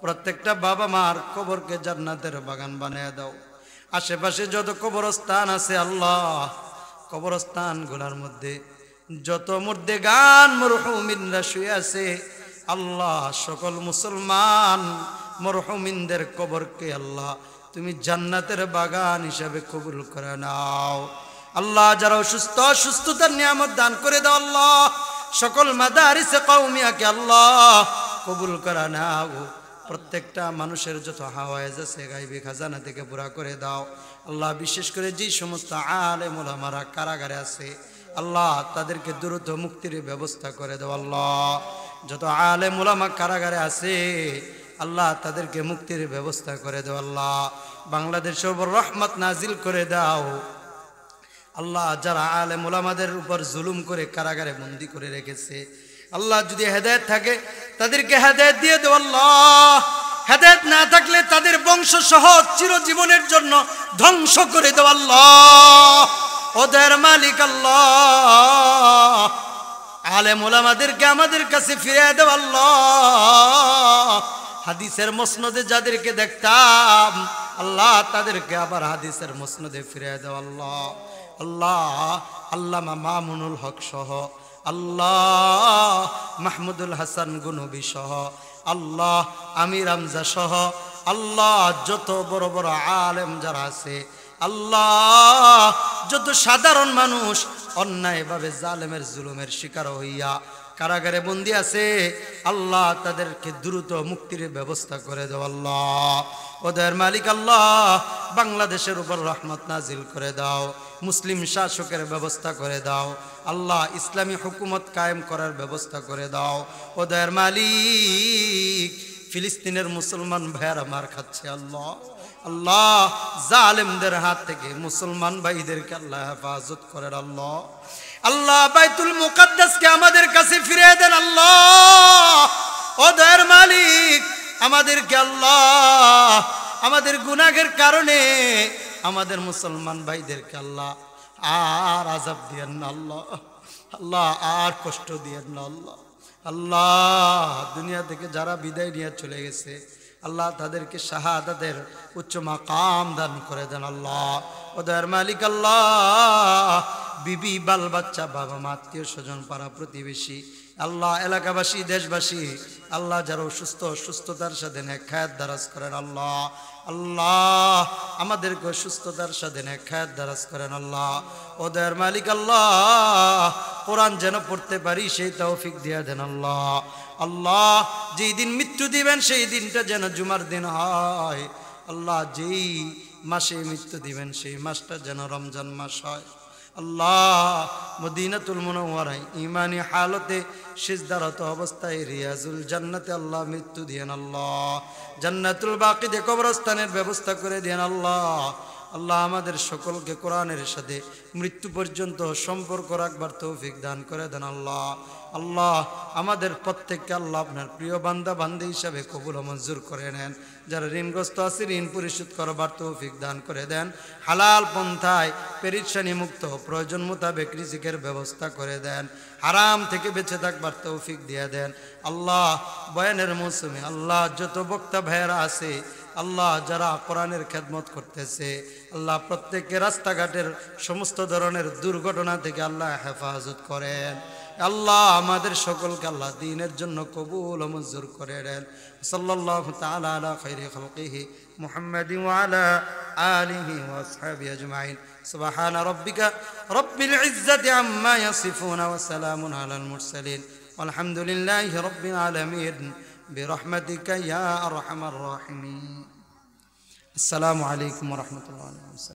প্রত্যেকটা বাবা মার কবরকে জান্নাতের বাগান বানিয়ে দাও। আশেপাশে যত কবরস্থান আছে আল্লাহ কবরস্থানগুলার মধ্যে যত মধ্যে গান মরহুমিনরা শুয়ে আছে আল্লাহ, সকল মুসলমান মরহুমিনদের কবরকে আল্লাহ তুমি জান্নাতের বাগান হিসাবে কবুল করে নাও। আল্লাহ, যারা অসুস্থ সুস্থতার নিয়ামত দান করে দাও আল্লাহ। সকল মাদারিসে কৌমিয়াকে আল্লাহ কবুল করা নাও। প্রত্যেকটা মানুষের যত হাওয়াজ আছে, গাইবি খাজানা থেকে পুরা করে দাও। আল্লাহ, বিশেষ করে যে সমস্ত আলে মোলামারা কারাগারে আছে, আল্লাহ তাদেরকে দ্রুত মুক্তির ব্যবস্থা করে দাও আল্লাহ। যত আলে মোলামা কারাগারে আছে, আল্লাহ তাদেরকে মুক্তির ব্যবস্থা করে দাও আল্লাহ। বাংলাদেশের উপর রহমত নাজিল করে দাও। আল্লাহ যারা আলে মোলামাদের উপর জুলুম করে কারাগারে বন্দি করে রেখেছে, আল্লাহ যদি হেদায়ত থাকে, তাদেরকে হেদায়ত দিয়ে দেও আল্লাহ। হেদায়ত না থাকলে তাদের বংশ সহ চিরজীবনের জন্য ধ্বংস করে দেও আল্লাহ। ওদের মালিক আল্লাহ। আলে মোলামাদেরকে আমাদের কাছে ফিরে দেও আল্লাহ। হাদিসের মসনদে যাদেরকে দেখতাম, আল্লাহ তাদেরকে আবার হাদিসের মসনদে ফিরে দেও আল্লাহ। আল্লাহ মামুনুল হক সহ, আল্লাহ মাহমুদুল হাসান গুনবি সহ, আল্লাহ আমির আমজা সহ, আল্লাহ যত বড় বড় আলেম যারা আছে আল্লাহ, যত সাধারণ মানুষ অন্যায়ভাবে জালেমের জুলুমের শিকার হইয়া কারাগারে বন্দি আছে, আল্লাহ তাদেরকে দ্রুত মুক্তির ব্যবস্থা করে দাও আল্লাহ। ওদের মালিক আল্লাহ, বাংলাদেশের উপর রহমত নাজিল করে দাও, মুসলিম শাসকের ব্যবস্থা করে দাও, আল্লাহ ইসলামী হুকুমত কায়েম করার ব্যবস্থা করে দাও। ওদের মালিক, ফিলিস্তিনের মুসলমান ভাইয়ারা মার খাচ্ছে আল্লাহ। আল্লাহ, জালেমদের হাত থেকে মুসলমান ভাইদেরকে আল্লাহ হেফাজত করেন, আল্লাহ। আল্লাহ বাইতুল মুকাদ্দাসকে আমাদের কাছে ফিরে দেন, আল্লাহ। ও দয়ের মালিক, আমাদেরকে আল্লাহ, আমাদের গুনাহের কারণে আমাদের মুসলমান ভাইদেরকে আল্লাহ আর আজাব দিয়েন না, আল্লাহ। আল্লাহ আর কষ্ট দিয়েন না, আল্লাহ। আল্লাহ, দুনিয়া থেকে যারা বিদায় নিয়ে চলে গেছে আল্লাহ তাদেরকে শাহাদাতের উচ্চ মাকাম দান করে দেন আল্লাহ। ওদের মালিক আল্লাহ, বিবি বাল বাচ্চা বাবা মা, আত্মীয় স্বজন, পাড়া প্রতিবেশী, আল্লাহ, এলাকাবাসী, দেশবাসী, আল্লাহ যারা অসুস্থ সুস্থতার সাথে খায়াত দারাজ করেন আল্লাহ। আল্লাহ, আমাদেরকে সুস্থতার সাথে খায়াত দারাজ করেন আল্লাহ। ওদের মালিক আল্লাহ, কোরআন যেন পড়তে পারি সেই তৌফিক দিয়া দেন আল্লাহ। আল্লাহ যেই দিন মৃত্যু দিবেন, সেই দিনটা যেন জুমার দিন হয়। আল্লাহ, যেই মাসে মৃত্যু দিবেন, সেই মাসটা যেন রমজান মাস হয়। আল্লাহ, মদিনাতুল মনোয়ারাই ইমানি হালতে সিজদারত অবস্থায় রিয়াজুল জান্নাতে আল্লাহ মৃত্যু দিয়েন আল্লাহ। জান্নাতুল বাকিতে কবরস্থানের ব্যবস্থা করে দেন আল্লাহ। আল্লাহ আমাদের সকলকে কোরআনের সাথে মৃত্যু পর্যন্ত সম্পর্ক রাখবার তৌফিক দান করে দেন আল্লাহ। আল্লাহ আমাদের প্রত্যেককে আল্লাহ আপনার প্রিয় বান্দা, বান্দি হিসাবে কবুল মঞ্জুর করে নেন। যারা ঋণগ্রস্ত আছে, ঋণ পরিশোধ করবার তৌফিক দান করে দেন। হালাল পন্থায় পেরিসানি মুক্ত প্রয়োজন মোতাবেক রিজিকের ব্যবস্থা করে দেন। হারাম থেকে বেঁচে থাকবার তৌফিক দিয়ে দেন। আল্লাহ বয়ানের মৌসুমে আল্লাহ যত বক্তা ভাইয়েরা আছে, আল্লাহ যারা কোরআনের খেদমত করতেছে, আল্লাহ প্রত্যেককে রাস্তাঘাটের সমস্ত ধরনের দুর্ঘটনা থেকে আল্লাহ হেফাজত করেন। আল্লাহ আমাদের সকলকে আল্লাহ দিনের জন্য কবুল ও মঞ্জুর করে দেন সাল্লাল্লাহু তাআলা আলা খাইরি খালকিহি মুহাম্মাদিন ওয়া আলা আলিহি ওয়া আসহাবিহি আজমাইন সুবহান রাব্বিকা রব্বিল ইজ্জাতি আম্মা ইয়াসিফুন ওয়া সালামুন আলাল মুরসালিন والحمد لله رب العالمين برحمتك يا أرحم الراحمين السلام عليكم ورحمة الله وبركاته